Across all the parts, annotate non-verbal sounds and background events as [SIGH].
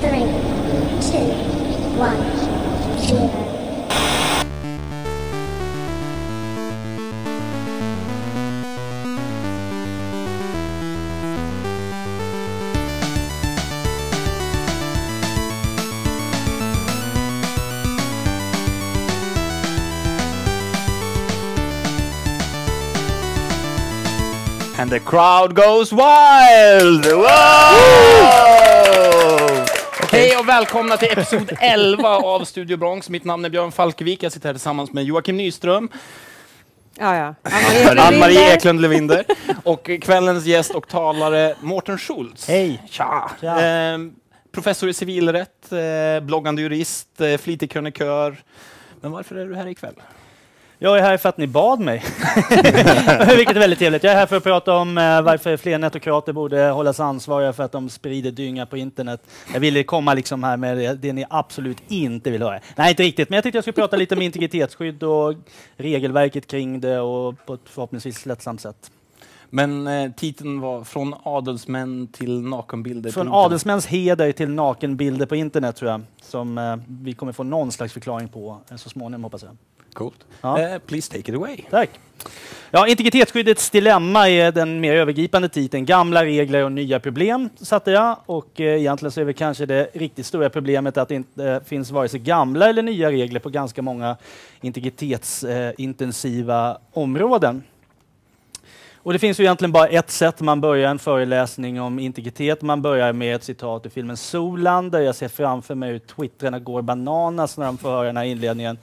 three, two, one, zero. And the crowd goes wild! Wow! Hej och välkomna till episod 11 av Studio Bronx. Mitt namn är Björn Falkevik. Jag sitter här tillsammans med Joakim Nyström, Ja, ja. Ann-Marie Eklund Levinder och kvällens gäst och talare Mårten Schultz. Hej! Tja! Tja. Ehm, professor i civilrätt, eh, bloggande jurist, eh, flitig krönikör. Men varför är du här ikväll? Jag är här för att ni bad mig. [LAUGHS] Vilket är väldigt trevligt. Jag är här för att prata om eh, varför fler netokrater borde hållas ansvariga för att de sprider dynga på internet. Jag ville komma liksom här med det, ni absolut inte vill höra. Nej, inte riktigt, men jag tyckte jag skulle prata lite om integritetsskydd och regelverket kring det och på ett förhoppningsvis lättsamt sätt. Men eh, titeln var Från adelsmän till nakenbilder. Från adelsmäns heder till nakenbilder på internet tror jag, som eh, vi kommer få någon slags förklaring på eh, så småningom hoppas jag. Coolt. Ja. Eh, please take it away. Tack. Ja, integritetsskyddets dilemma är den mer övergripande titeln. Gamla regler och nya problem, satte jag. Och eh, egentligen så är väl kanske det riktigt stora problemet att det inte eh, finns vare sig gamla eller nya regler på ganska många integritetsintensiva områden. Och det finns ju egentligen bara ett sätt man börjar en föreläsning om integritet. Man börjar med ett citat ur filmen Solan där jag ser framför mig hur twittrarna går bananas när de får höra den här inledningen.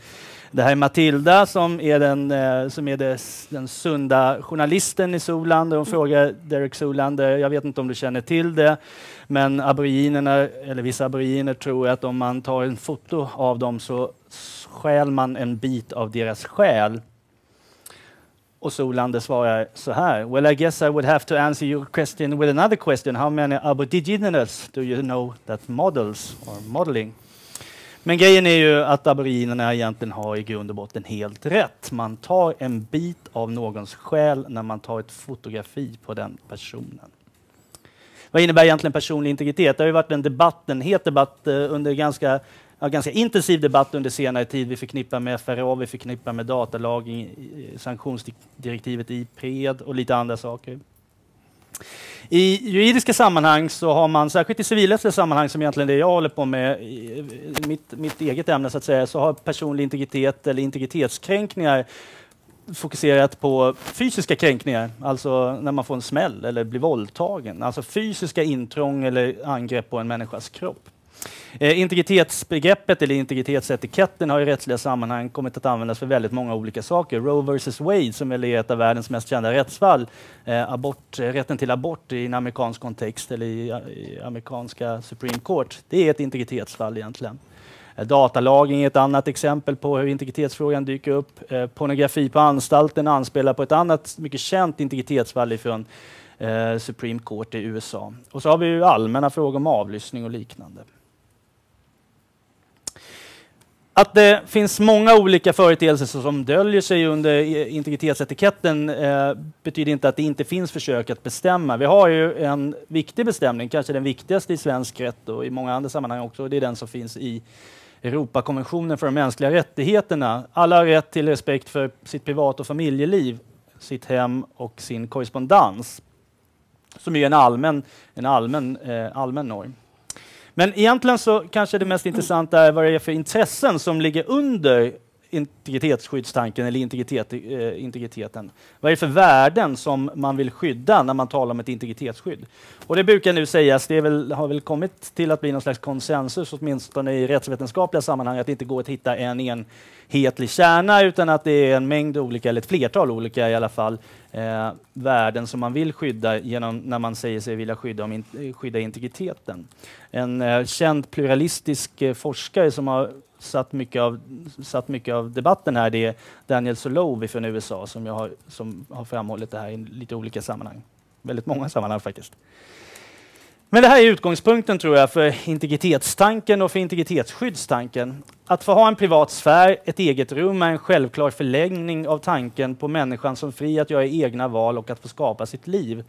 Det här är Matilda som är den, eh, som är det, den sunda journalisten i Soland. Hon frågar Derek Solander, jag vet inte om du känner till det, men aboriginerna, eller vissa aboriginer tror att om man tar en foto av dem så stjäl man en bit av deras själ. Och Solander svarar så här. Well, I guess I would have to answer your question with another question. How many aboriginals do you know that models or modeling? Men grejen är ju att aboriginerna egentligen har i grund och botten helt rätt. Man tar en bit av någons själ när man tar ett fotografi på den personen. Vad innebär egentligen personlig integritet? Det har ju varit en debatt, en het debatt eh, under ganska, ja, ganska intensiv debatt under senare tid. Vi förknippar med FRA, vi förknippar med datalagring, i- Pred och lite andra saker. I juridiska sammanhang så har man, särskilt i civilrättsliga sammanhang som egentligen det jag håller på med, i mitt, mitt eget ämne så att säga, så har personlig integritet eller integritetskränkningar fokuserat på fysiska kränkningar, alltså när man får en smäll eller blir våldtagen. Alltså fysiska intrång eller angrepp på en människas kropp. Eh, integritetsbegreppet eller integritetsetiketten har i rättsliga sammanhang kommit att användas för väldigt många olika saker. Roe vs Wade, som väl är ett av världens mest kända rättsfall, eh, abort, eh, rätten till abort i en amerikansk kontext eller i, i amerikanska Supreme Court, det är ett integritetsfall egentligen. Eh, Datalagring är ett annat exempel på hur integritetsfrågan dyker upp. Eh, pornografi på anstalten anspelar på ett annat mycket känt integritetsfall ifrån eh, Supreme Court i USA. Och så har vi ju allmänna frågor om avlyssning och liknande. Att det finns många olika företeelser som döljer sig under integritetsetiketten eh, betyder inte att det inte finns försök att bestämma. Vi har ju en viktig bestämning, kanske den viktigaste i svensk rätt och i många andra sammanhang också, och det är den som finns i Europakonventionen för de mänskliga rättigheterna. Alla har rätt till respekt för sitt privat och familjeliv, sitt hem och sin korrespondens, som är en allmän, en allmän, eh, allmän norm. Men egentligen så kanske det mest intressanta är vad det är för intressen som ligger under integritetsskyddstanken eller integritet, eh, integriteten. Vad är det för värden som man vill skydda när man talar om ett integritetsskydd? Och det brukar nu sägas, det väl, har väl kommit till att bli någon slags konsensus, åtminstone i rättsvetenskapliga sammanhang, att det inte går att hitta en enhetlig kärna utan att det är en mängd olika, eller ett flertal olika i alla fall, eh, värden som man vill skydda genom när man säger sig vilja skydda, om in, skydda integriteten. En eh, känd pluralistisk eh, forskare som har satt mycket, av, satt mycket av debatten här, det är Daniel Solovi från USA som, jag har, som har framhållit det här i lite olika sammanhang. Väldigt många sammanhang faktiskt. Men det här är utgångspunkten tror jag för integritetstanken och för integritetsskyddstanken. Att få ha en privat sfär, ett eget rum, är en självklar förlängning av tanken på människan som fri att göra egna val och att få skapa sitt liv.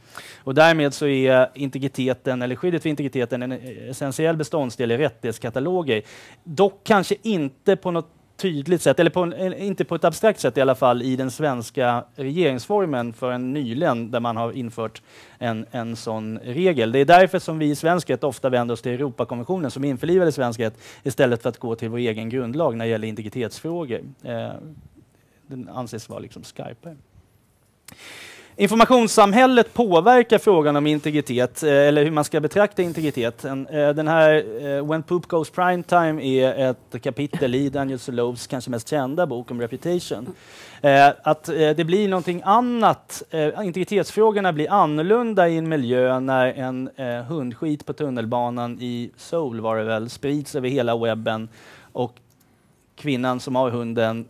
Och därmed så är integriteten, eller skyddet för integriteten en essentiell beståndsdel i rättighetskataloger. Dock kanske inte på något tydligt sätt, eller på en, inte på ett abstrakt sätt i alla fall, i den svenska regeringsformen förrän nyligen, där man har infört en, en sån regel. Det är därför som vi i svensk rätt ofta vänder oss till Europakonventionen som införlivade svensk rätt istället för att gå till vår egen grundlag när det gäller integritetsfrågor. Eh, den anses vara liksom skarpare. Informationssamhället påverkar frågan om integritet, eh, eller hur man ska betrakta integritet. Eh, den här eh, When Poop Goes Primetime är ett kapitel i Daniel Solovs kanske mest kända bok om reputation. Att det blir någonting annat, integritetsfrågorna blir annorlunda i en miljö när en hundskit på tunnelbanan i Seoul var det väl, sprids över hela webben och kvinnan som har hunden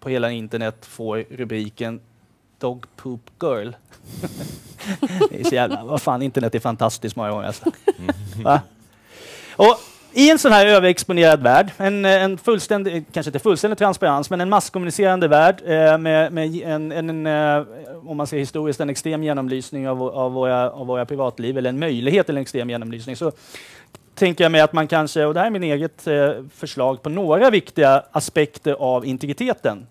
på hela internet får rubriken Dog Poop Girl. [LAUGHS] det är så jävla, vad fan, internet är fantastiskt många gånger. Alltså. Va? Och i en sån här överexponerad värld, en, en fullständig, kanske inte fullständig transparens, men en masskommunicerande värld eh, med, med en, en, en, eh, om man ser historiskt, en extrem genomlysning av, av, våra, av våra privatliv, eller en möjlighet till en extrem genomlysning, så tänker jag mig att man kanske, och det här är min eget eh, förslag på några viktiga aspekter av integriteten,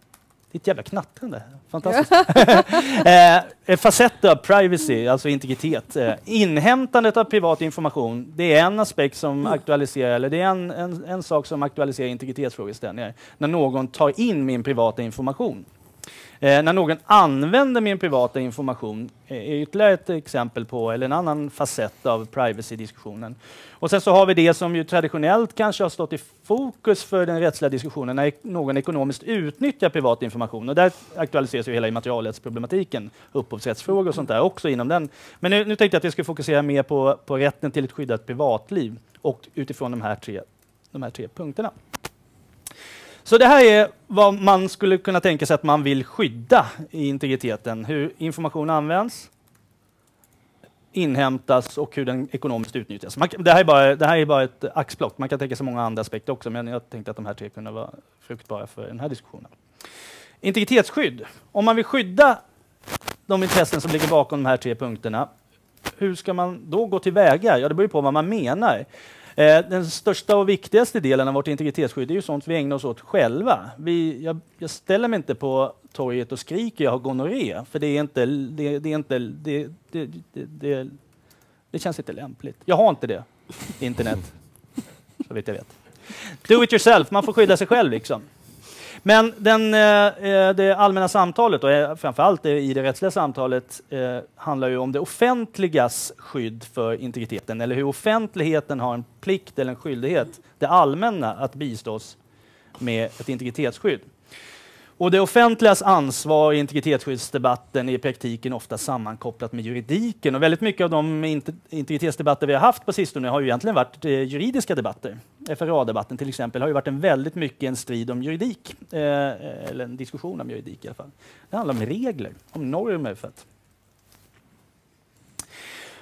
ett jävla knattrande. Fantastiskt. [LAUGHS] eh, facetter av privacy, alltså integritet. Eh, inhämtandet av privat information, det är en aspekt som aktualiserar, eller det är en, en, en sak som aktualiserar integritetsfrågeställningar. När någon tar in min privata information. Eh, när någon använder min privata information eh, är ytterligare ett exempel på, eller en annan facett av privacy-diskussionen. Och sen så har vi det som ju traditionellt kanske har stått i fokus för den rättsliga diskussionen, när någon ekonomiskt utnyttjar privat information. Och där aktualiseras ju hela immaterialrättsproblematiken, upphovsrättsfrågor och sånt där också inom den. Men nu, nu tänkte jag att vi skulle fokusera mer på, på rätten till ett skyddat privatliv och utifrån de här tre, de här tre punkterna. Så det här är vad man skulle kunna tänka sig att man vill skydda i integriteten. Hur information används, inhämtas och hur den ekonomiskt utnyttjas. Man, det, här är bara, det här är bara ett axplock. Man kan tänka sig många andra aspekter också, men jag tänkte att de här tre kunde vara fruktbara för den här diskussionen. Integritetsskydd. Om man vill skydda de intressen som ligger bakom de här tre punkterna, hur ska man då gå tillväga? Ja, det beror på vad man menar. Eh, den största och viktigaste delen av vårt integritetsskydd är ju sånt vi ägnar oss åt själva. Vi, jag, jag ställer mig inte på torget och skriker jag har gonorré, för det är inte, det, det är inte, det, det, det, det, känns inte lämpligt. Jag har inte det, internet, [LAUGHS] så vitt jag vet. Do it yourself, man får skydda sig själv liksom. Men den, eh, eh, det allmänna samtalet, och eh, framförallt i det rättsliga samtalet, eh, handlar ju om det offentligas skydd för integriteten, eller hur offentligheten har en plikt eller en skyldighet, det allmänna, att bistås med ett integritetsskydd. Och det offentligas ansvar i integritetsskyddsdebatten är i praktiken ofta sammankopplat med juridiken. Och väldigt mycket av de integritetsdebatter vi har haft på sistone har ju egentligen varit eh, juridiska debatter. FRA-debatten till exempel har ju varit en väldigt mycket en strid om juridik, eh, eller en diskussion om juridik i alla fall. Det handlar om regler, om normer för att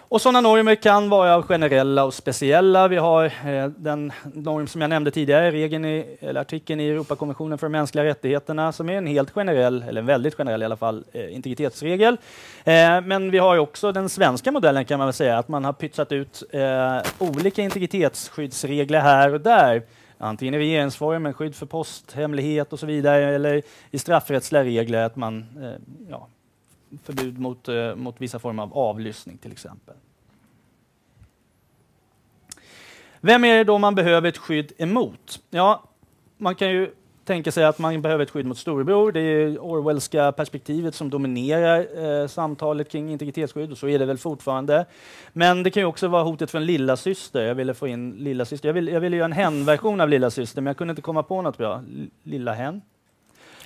och sådana normer kan vara generella och speciella. Vi har eh, den norm som jag nämnde tidigare, regeln i, eller artikeln i Europakonventionen för de mänskliga rättigheterna, som är en helt generell, eller en väldigt generell i alla fall, eh, integritetsregel. Eh, men vi har också den svenska modellen kan man väl säga, att man har pytsat ut eh, olika integritetsskyddsregler här och där. Antingen i regeringsformen, skydd för posthemlighet och så vidare, eller i straffrättsliga regler, att man eh, ja, förbud mot, eh, mot vissa former av avlyssning till exempel. Vem är det då man behöver ett skydd emot? Ja, man kan ju tänka sig att man behöver ett skydd mot storebror. Det är Orwellska perspektivet som dominerar eh, samtalet kring integritetsskydd och så är det väl fortfarande. Men det kan ju också vara hotet från lilla syster. Jag ville få in lilla syster. Jag ville, jag ville göra en hen-version av lilla syster, men jag kunde inte komma på något bra. Lilla hen?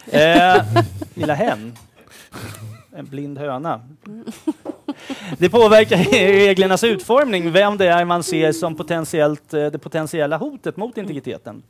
Eh, lilla hen? En blind höna. Det påverkar reglernas utformning vem det är man ser som potentiellt, eh, det potentiella hotet mot integriteten.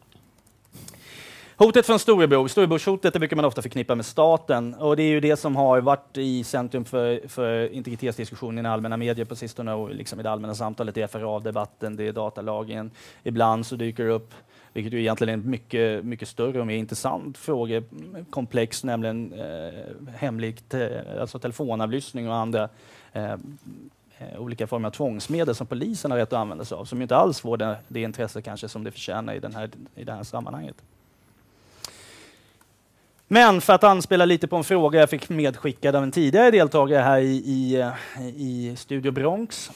Hotet från storebror. Storebrorshotet det brukar man ofta förknippa med staten och det är ju det som har varit i centrum för, för integritetsdiskussionen i allmänna medier på sistone och liksom i det allmänna samtalet, det är FRA-debatten, det är datalagen. Ibland så dyker det upp, vilket ju egentligen är en mycket, mycket större och mer intressant frågekomplex, nämligen eh, hemligt, eh, alltså telefonavlyssning och andra eh, eh, olika former av tvångsmedel som polisen har rätt att använda sig av, som inte alls får det, det intresse kanske som det förtjänar i, den här, i det här sammanhanget. Men för att anspela lite på en fråga jag fick medskickad av en tidigare deltagare här i, i, eh, i Studio Bronx.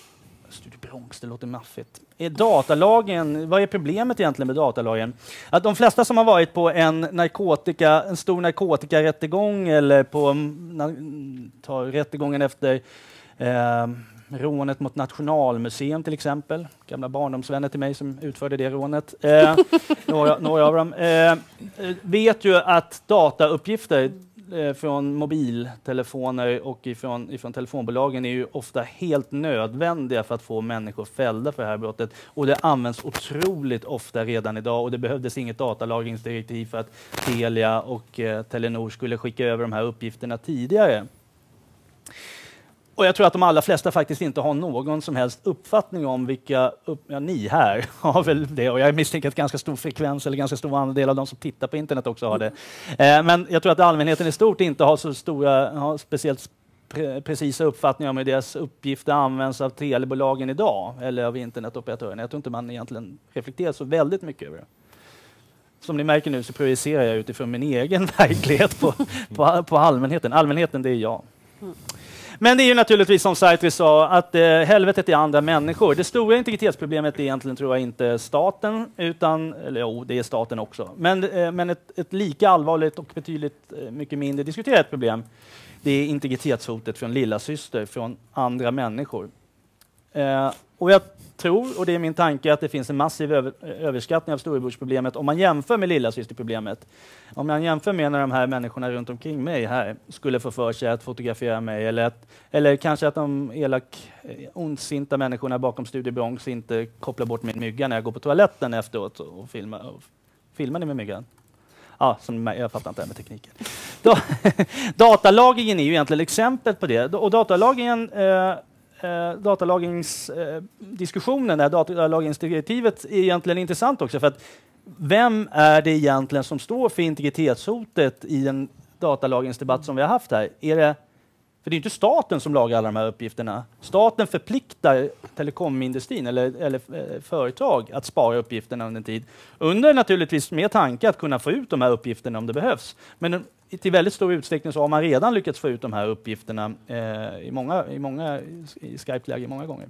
Studio Bronx, det låter maffigt. Är datalagen, vad är problemet egentligen med datalagen? Att de flesta som har varit på en, narkotika, en stor narkotikarättegång eller på mm, ta rättegången efter eh, rånet mot Nationalmuseum till exempel. Gamla barndomsvänner till mig som utförde det rånet. Eh, [LAUGHS] några, några, av dem. Eh, eh vet ju att datauppgifter Eh, från mobiltelefoner och ifrån, ifrån telefonbolagen är ju ofta helt nödvändiga för att få människor fällda för det här brottet. Och det används otroligt ofta redan idag och det behövdes inget datalagringsdirektiv för att Telia och eh, Telenor skulle skicka över de här uppgifterna tidigare. Och jag tror att de allra flesta faktiskt inte har någon som helst uppfattning om vilka, upp, ja, ni här [LAUGHS] har väl det, och jag misstänker att ganska stor frekvens eller ganska stor andel av de som tittar på internet också har det. Eh, men jag tror att allmänheten i stort inte har så stora, har speciellt pre precisa uppfattningar om hur deras uppgifter används av telebolagen idag, eller av internetoperatörerna. Jag tror inte man egentligen reflekterar så väldigt mycket över det. Som ni märker nu så projicerar jag utifrån min egen [LAUGHS] verklighet på, på, på allmänheten. Allmänheten, det är jag. Mm. Men det är ju naturligtvis som Saitri sa, att eh, helvetet är andra människor. Det stora integritetsproblemet är egentligen, tror jag, inte staten, utan, eller jo, det är staten också. Men, eh, men ett, ett, lika allvarligt och betydligt eh, mycket mindre diskuterat problem, det är integritetshotet från lilla syster, från andra människor. Eh, och jag tror, och det är min tanke, att det finns en massiv över, överskattning av storebrorsproblemet om man jämför med lillasysterproblemet. Om man jämför med när de här människorna runt omkring mig här skulle få för sig att fotografera mig eller, att, eller kanske att de elak, eh, ondsinta människorna bakom Studio Bronx inte kopplar bort min mygga när jag går på toaletten efteråt och filmar. Och filmar ni med myggan? Ja, som, jag fattar inte det här med tekniken. [LAUGHS] [LAUGHS] datalagringen är ju egentligen exempel på det. Och datalagringen eh, eh, datalagringsdiskussionen, eh, datalagringsdirektivet, är egentligen intressant också. För att vem är det egentligen som står för integritetshotet i den datalagringsdebatt som vi har haft här? Är det, för det är inte staten som lagrar alla de här uppgifterna. Staten förpliktar telekomindustrin eller, eller eh, företag att spara uppgifterna under en tid. Under naturligtvis med tanke att kunna få ut de här uppgifterna om det behövs. Men till väldigt stor utsträckning så har man redan lyckats få ut de här uppgifterna eh, i många, i många i Skype-läge många gånger.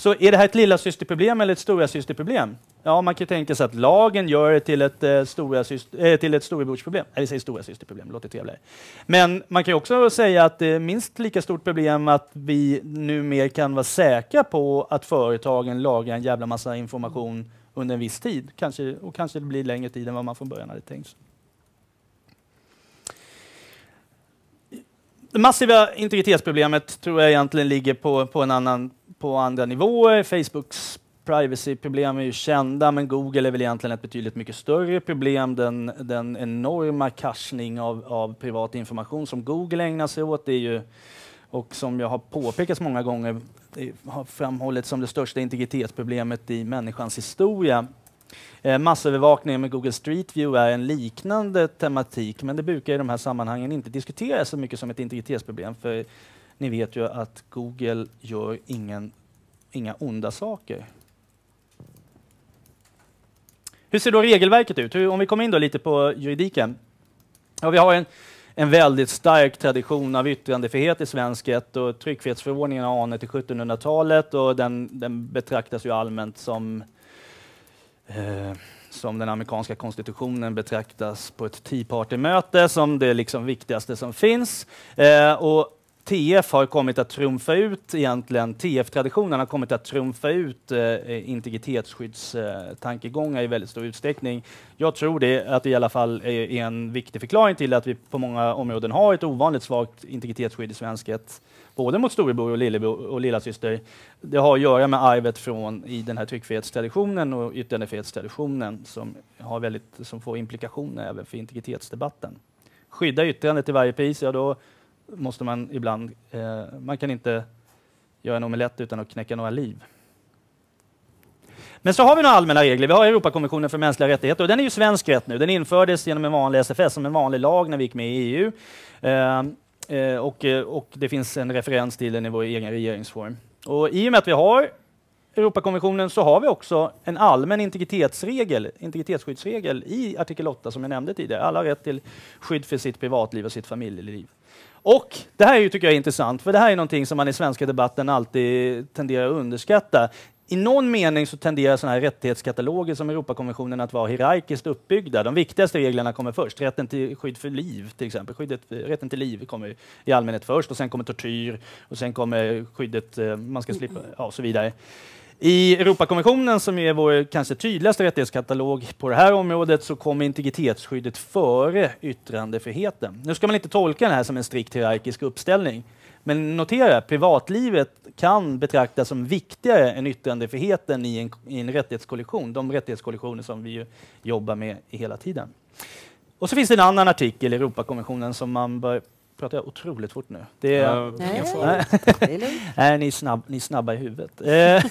Så är det här ett lilla systerproblem eller ett stora systerproblem? Ja, man kan tänka sig att lagen gör det till ett, eh, stora syster, eh, till ett storebrorsproblem. Eller säger stora systerproblem, det låter trevligare. Men man kan också säga att det är minst lika stort problem att vi numera kan vara säkra på att företagen lagrar en jävla massa information under en viss tid. Kanske, och kanske det blir längre tid än vad man från början hade tänkt sig. Det massiva integritetsproblemet tror jag egentligen ligger på, på, en annan, på andra nivåer. Facebooks privacyproblem är ju kända, men Google är väl egentligen ett betydligt mycket större problem. Den, den enorma cachning av, av privat information som Google ägnar sig åt är ju, och som jag har påpekat många gånger, har framhållits som det största integritetsproblemet i människans historia. Eh, massövervakning med Google Street View är en liknande tematik, men det brukar i de här sammanhangen inte diskuteras så mycket som ett integritetsproblem, för ni vet ju att Google gör ingen, inga onda saker. Hur ser då regelverket ut? Hur, om vi kommer in då lite på juridiken. Ja, vi har en, en väldigt stark tradition av yttrandefrihet i svensk rätt och tryckfrihetsförordningen anor till 1700-talet och den, den betraktas ju allmänt som eh, som den amerikanska konstitutionen betraktas på ett Tea Party-möte som det liksom viktigaste som finns. Eh, och TF har kommit att trumfa ut egentligen, TF-traditionen har kommit att trumfa ut eh, integritetsskyddstankegångar eh, i väldigt stor utsträckning. Jag tror det, att det i alla fall är en viktig förklaring till att vi på många områden har ett ovanligt svagt integritetsskydd i svensk rätt, både mot storebror och lillebror och lillasyster. Det har att göra med arvet från i den här tryckfrihetstraditionen och yttrandefrihetstraditionen som, har väldigt, som får implikationer även för integritetsdebatten. Skydda yttrandet till varje pris, ja då måste man ibland, eh, man kan inte göra en omelett utan att knäcka några liv. Men så har vi några allmänna regler. Vi har Europakonventionen för mänskliga rättigheter och den är ju svensk rätt nu. Den infördes genom en vanlig SFS, som en vanlig lag när vi gick med i EU. Eh, eh, och, eh, och det finns en referens till den i vår egen regeringsform. Och I och med att vi har Europakonventionen så har vi också en allmän integritetsregel, integritetsskyddsregel i artikel 8 som jag nämnde tidigare. Alla har rätt till skydd för sitt privatliv och sitt familjeliv. Och det här är ju, tycker jag är intressant, för det här är någonting som man i svenska debatten alltid tenderar att underskatta. I någon mening så tenderar sådana här rättighetskataloger som Europakonventionen att vara hierarkiskt uppbyggda. De viktigaste reglerna kommer först. Rätten till skydd för liv, till exempel. Skyddet, rätten till liv kommer i allmänhet först och sen kommer tortyr och sen kommer skyddet, eh, man ska slippa, ja, och så vidare. I Europakonventionen, som är vår kanske tydligaste rättighetskatalog på det här området, så kommer integritetsskyddet före yttrandefriheten. Nu ska man inte tolka det här som en strikt hierarkisk uppställning. Men notera, privatlivet kan betraktas som viktigare än yttrandefriheten i en, i en rättighetskollision. De rättighetskollisioner som vi jobbar med hela tiden. Och så finns det en annan artikel i Europakonventionen som man bör pratar jag otroligt fort nu? Det är, Nej, det är lugnt. Nej, ni är, snabb, ni är snabba i huvudet. Eh, [LAUGHS]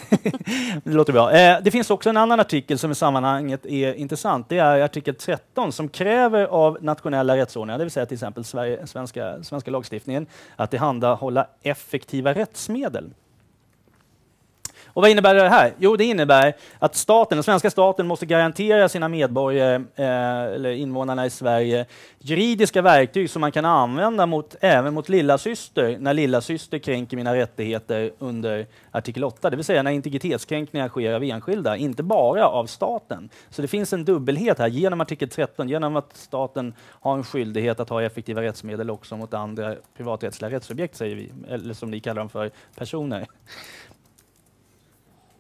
det låter bra. Eh, det finns också en annan artikel som i sammanhanget är intressant. Det är artikel 13 som kräver av nationella rättsordningar, det vill säga till exempel Sverige, svenska, svenska lagstiftningen, att tillhandahålla effektiva rättsmedel. Och vad innebär det här? Jo, det innebär att staten, den svenska staten måste garantera sina medborgare eh, eller invånarna i Sverige juridiska verktyg som man kan använda mot, även mot lilla syster när lilla syster kränker mina rättigheter under artikel 8, det vill säga när integritetskränkningar sker av enskilda, inte bara av staten. Så det finns en dubbelhet här genom artikel 13, genom att staten har en skyldighet att ha effektiva rättsmedel också mot andra privaträttsliga rättssubjekt, säger vi, eller som ni kallar dem för, personer.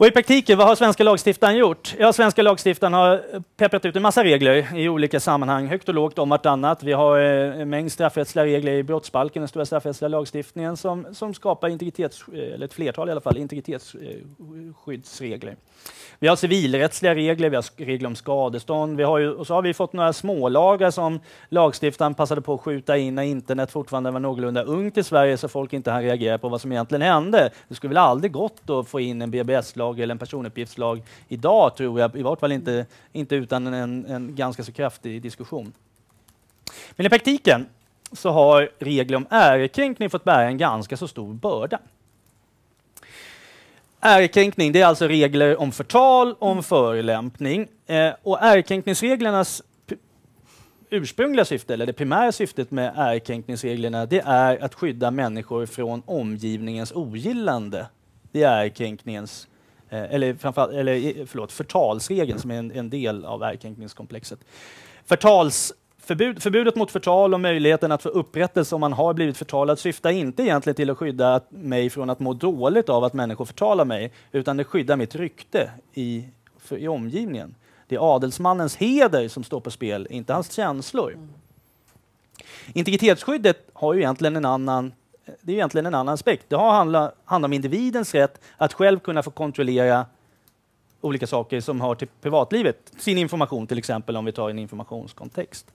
Och I praktiken, vad har svenska lagstiftaren gjort? Ja, svenska lagstiftaren har pepprat ut en massa regler i olika sammanhang, högt och lågt om vartannat. Vi har eh, en mängd straffrättsliga regler i brottsbalken, den stora straffrättsliga lagstiftningen, som, som skapar integritets, eller ett flertal i alla fall, integritetsskyddsregler. Vi har civilrättsliga regler, vi har regler om skadestånd, vi har ju, och så har vi fått några smålagar som lagstiftaren passade på att skjuta in när internet fortfarande var någorlunda ungt i Sverige så folk inte hann reagera på vad som egentligen hände. Det skulle väl aldrig gått att få in en BBS-lag eller en personuppgiftslag idag, tror jag, i vart fall inte, inte utan en, en ganska så kraftig diskussion. Men i praktiken så har regler om ärekränkning fått bära en ganska så stor börda. Ärekränkning, det är alltså regler om förtal, om förolämpning. Eh, och ärekränkningsreglernas ursprungliga syfte, eller det primära syftet med ärekränkningsreglerna, det är att skydda människor från omgivningens ogillande. Det är ärekränkningens, eller, framförallt, eller förlåt, förtalsregeln som är en, en del av ärekränkningskomplexet. Förtals Förbud, förbudet mot förtal och möjligheten att få upprättelse om man har blivit förtalad syftar inte egentligen till att skydda mig från att må dåligt av att människor förtalar mig, utan det skyddar mitt rykte i, för, i omgivningen. Det är adelsmannens heder som står på spel, inte hans känslor. Mm. Integritetsskyddet har ju egentligen en annan det är egentligen en annan aspekt. Det har handlar, handlar om individens rätt att själv kunna få kontrollera olika saker som hör till privatlivet. Sin information till exempel, om vi tar en informationskontext.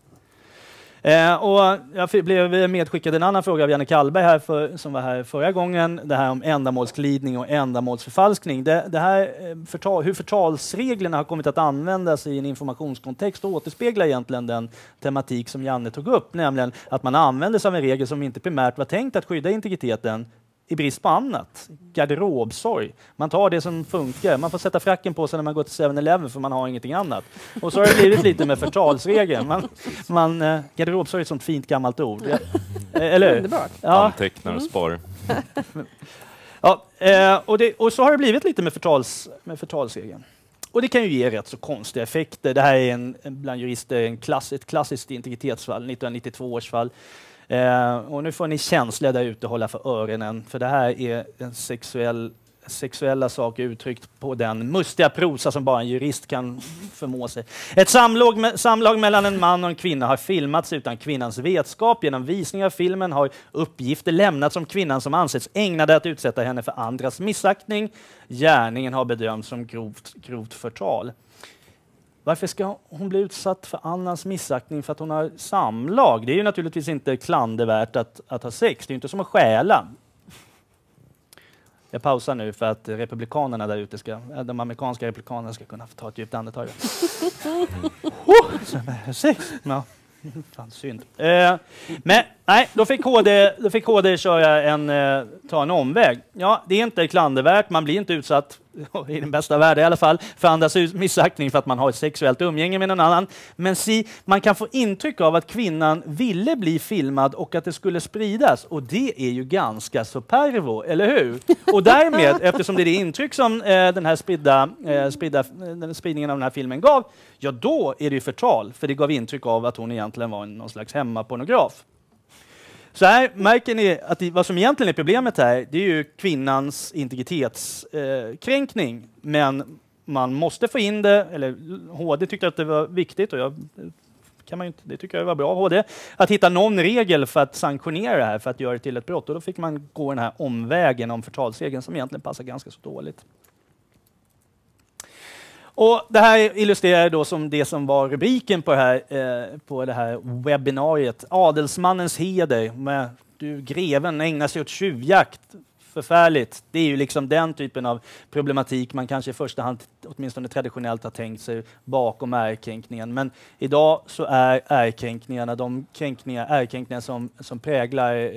Eh, och jag blev medskickad en annan fråga av Janne Kallberg här för, som var här förra gången. Det här om ändamålsglidning och ändamålsförfalskning. Det, det här, eh, förtal, hur förtalsreglerna har kommit att användas i en informationskontext återspeglar egentligen den tematik som Janne tog upp, nämligen att man använder sig av en regel som inte primärt var tänkt att skydda integriteten i brist på annat. Garderobsorg. Man tar det som funkar. Man får sätta fracken på sig när man går till 7-Eleven för man har ingenting annat. Och så har det blivit lite med förtalsregeln. Man, man, eh, garderobsorg är ett sånt fint gammalt ord. Ja. Eh, eller Underbart. Ja. Antecknar och spar. ja, eh, och, det, och, så har det blivit lite med, förtals, med förtalsregeln. Och det kan ju ge rätt så konstiga effekter. Det här är en, bland jurister en klass, ett klassiskt integritetsfall, 1992 års fall. Eh, och nu får ni känsliga där ute hålla för öronen, för det här är en sexuell sexuella saker uttryckt på den mustiga prosa som bara en jurist kan förmå sig. Ett samlag, me samlag mellan en man och en kvinna har filmats utan kvinnans vetskap. Genom visning av filmen har uppgifter lämnats om kvinnan som ansetts ägnade att utsätta henne för andras missaktning. Gärningen har bedömts som grovt, grovt förtal. Varför ska hon bli utsatt för annans missaktning för att hon har samlag? Det är ju naturligtvis inte klandervärt att, att ha sex. Det är inte som att stjäla. Jag pausar nu för att republikanerna där ute, ska, de amerikanska republikanerna ska kunna ta ett djupt andetag. [LAUGHS] oh, sex! Ja. Fan, synd. Eh, men nej, då fick HD, då fick HD köra en, eh, ta en omväg. Ja, det är inte klandervärt, man blir inte utsatt [LAUGHS] i den bästa världen i alla fall, för andras missaktning för att man har ett sexuellt umgänge med någon annan. Men si, man kan få intryck av att kvinnan ville bli filmad och att det skulle spridas. Och det är ju ganska så pervo, eller hur? Och därmed, [LAUGHS] eftersom det är det intryck som eh, den här spridda, eh, spridda, den spridningen av den här filmen gav, ja då är det ju förtal, för det gav intryck av att hon egentligen var någon slags hemmapornograf. Så här märker ni att det, vad som egentligen är problemet här, det är ju kvinnans integritetskränkning. Eh, men man måste få in det, eller HD tyckte att det var viktigt och jag kan man inte, det tycker jag var bra HD, att hitta någon regel för att sanktionera det här, för att göra det till ett brott. Och då fick man gå den här omvägen om förtalsregeln som egentligen passar ganska så dåligt. Och det här illustrerar då som det som var rubriken på det här, eh, på det här webbinariet. Adelsmannens heder. Med, du, greven ägnar sig åt tjuvjakt förfärligt. Det är ju liksom den typen av problematik man kanske i första hand, åtminstone traditionellt, har tänkt sig bakom ärekränkningen. Men idag så är ärekränkningarna de kränkningar, ärekränkningar som, som präglar eh,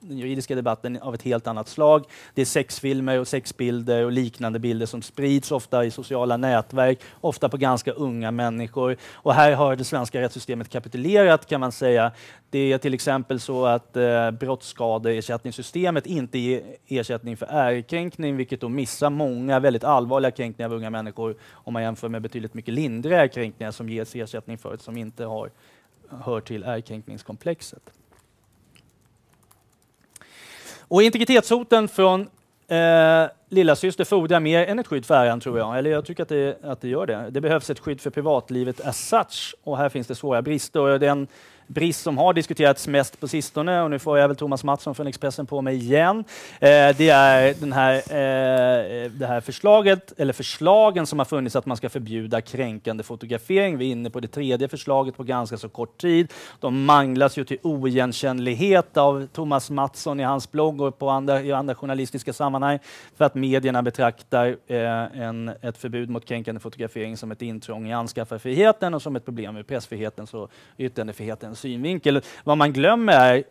den juridiska debatten av ett helt annat slag. Det är sexfilmer och sexbilder och liknande bilder som sprids ofta i sociala nätverk, ofta på ganska unga människor. Och här har det svenska rättssystemet kapitulerat kan man säga. Det är till exempel så att eh, brottsskadeersättningssystemet inte ger ersättning för ärekränkning, vilket då missar många väldigt allvarliga kränkningar av unga människor om man jämför med betydligt mycket lindrigare kränkningar som ges ersättning för, som inte har, hör till ärekränkningskomplexet. Och integritetshoten från eh, lillasyster fordrar mer än ett skydd för äran, tror jag. Eller jag tycker att det, att det gör det. Det behövs ett skydd för privatlivet as such. Och här finns det svåra brister. Och den brist som har diskuterats mest på sistone, och nu får jag väl Thomas Mattsson från Expressen på mig igen, eh, det är den här, eh, det här förslaget, eller förslagen som har funnits att man ska förbjuda kränkande fotografering. Vi är inne på det tredje förslaget på ganska så kort tid. De manglas ju till oigenkännlighet av Thomas Mattsson i hans blogg och på andra, i andra journalistiska sammanhang för att medierna betraktar eh, en, ett förbud mot kränkande fotografering som ett intrång i anskaffarfriheten och som ett problem med pressfrihetens och yttrandefrihetens synvinkel. Vad man glömmer är,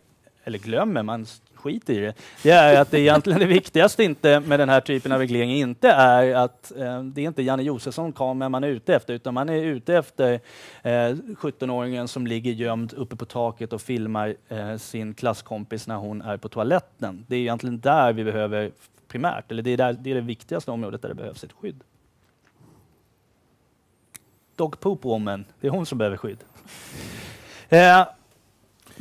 eller glömmer, man skiter i det, det är att det egentligen det viktigaste inte med den här typen av reglering inte är att eh, det är inte Janne Josefsson-kameran man är ute efter, utan man är ute efter eh, 17-åringen som ligger gömd uppe på taket och filmar eh, sin klasskompis när hon är på toaletten. Det är egentligen där vi behöver primärt, eller det är, där, det är det viktigaste området där det behövs ett skydd. Dog Poop Woman, det är hon som behöver skydd. Eh,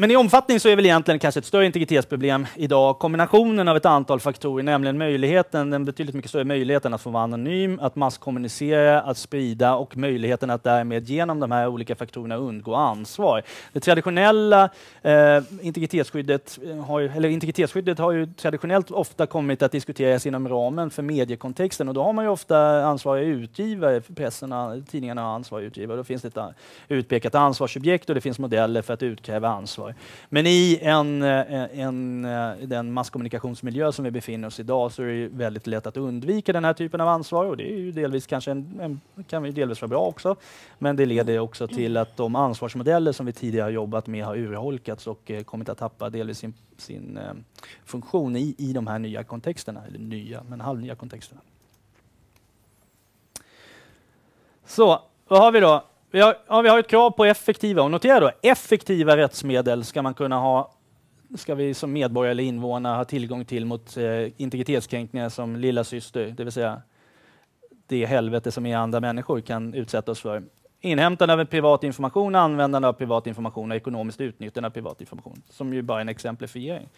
men i omfattning så är väl egentligen kanske ett större integritetsproblem idag kombinationen av ett antal faktorer, nämligen möjligheten, den betydligt mycket större möjligheten att få vara anonym, att masskommunicera, att sprida och möjligheten att därmed genom de här olika faktorerna undgå ansvar. Det traditionella eh, integritetsskyddet, eh, har, eller integritetsskyddet har ju traditionellt ofta kommit att diskuteras inom ramen för mediekontexten och då har man ju ofta ansvariga utgivare, för pressen, tidningarna har ansvariga utgivare. Då finns det ett utpekat ansvarsobjekt och det finns modeller för att utkräva ansvar för. Men i en, eh, en, eh, den masskommunikationsmiljö som vi befinner oss i idag så är det väldigt lätt att undvika den här typen av ansvar och det är ju delvis kanske en, en, kan ju delvis vara bra också. Men det leder också till att de ansvarsmodeller som vi tidigare jobbat med har urholkats och eh, kommit att tappa delvis sin, sin eh, funktion i, i de här nya kontexterna, eller nya, men halvnya kontexterna. Så, vad har vi då? Vi har, ja, vi har ett krav på effektiva, och notera då, effektiva rättsmedel ska man kunna ha ska vi som medborgare eller invånare ha tillgång till mot eh, integritetskränkningar som lilla syster, det vill säga det helvete som vi andra människor kan utsätta oss för. Inhämtande av privat information, användande av privat information och ekonomiskt utnyttjande av privat information, som ju bara är en exemplifiering.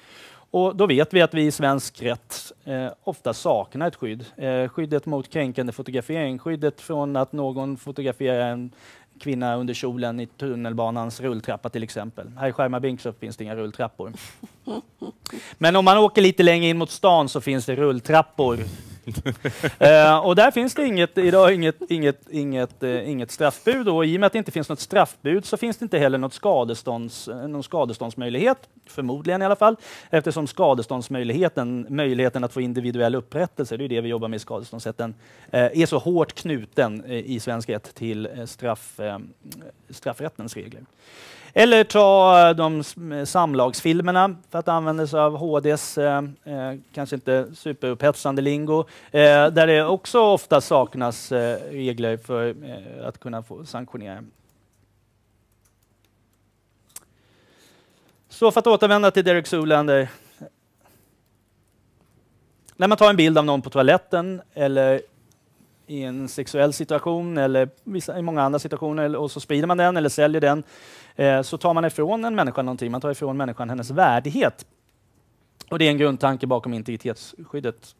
Och då vet vi att vi i svensk rätt eh, ofta saknar ett skydd. Eh, skyddet mot kränkande fotografering, skyddet från att någon fotograferar en kvinna under kjolen i tunnelbanans rulltrappa till exempel. Här i Skärmarbink så finns det inga rulltrappor. [LAUGHS] Men om man åker lite längre in mot stan så finns det rulltrappor. [LAUGHS] eh, och där finns det inget, idag inget, inget, inget, eh, inget straffbud. Och i och med att det inte finns något straffbud så finns det inte heller något skadestånds, eh, någon skadeståndsmöjlighet, förmodligen i alla fall, eftersom skadeståndsmöjligheten, möjligheten att få individuell upprättelse, det är det vi jobbar med i skadeståndsrätten, eh, är så hårt knuten eh, i svensk rätt till eh, straff, eh, straffrättens regler. Eller ta eh, de eh, samlagsfilmerna för att använda sig av HDs eh, eh, kanske inte superupphetsande lingo, eh, där det också ofta saknas eh, regler för eh, att kunna få sanktionera. Så för att återvända till Derek Zoolander. När man tar en bild av någon på toaletten eller i en sexuell situation eller i många andra situationer och så sprider man den eller säljer den eh, så tar man ifrån en människa någonting. Man tar ifrån människan hennes värdighet. Och det är en grundtanke bakom integritetsskyddet.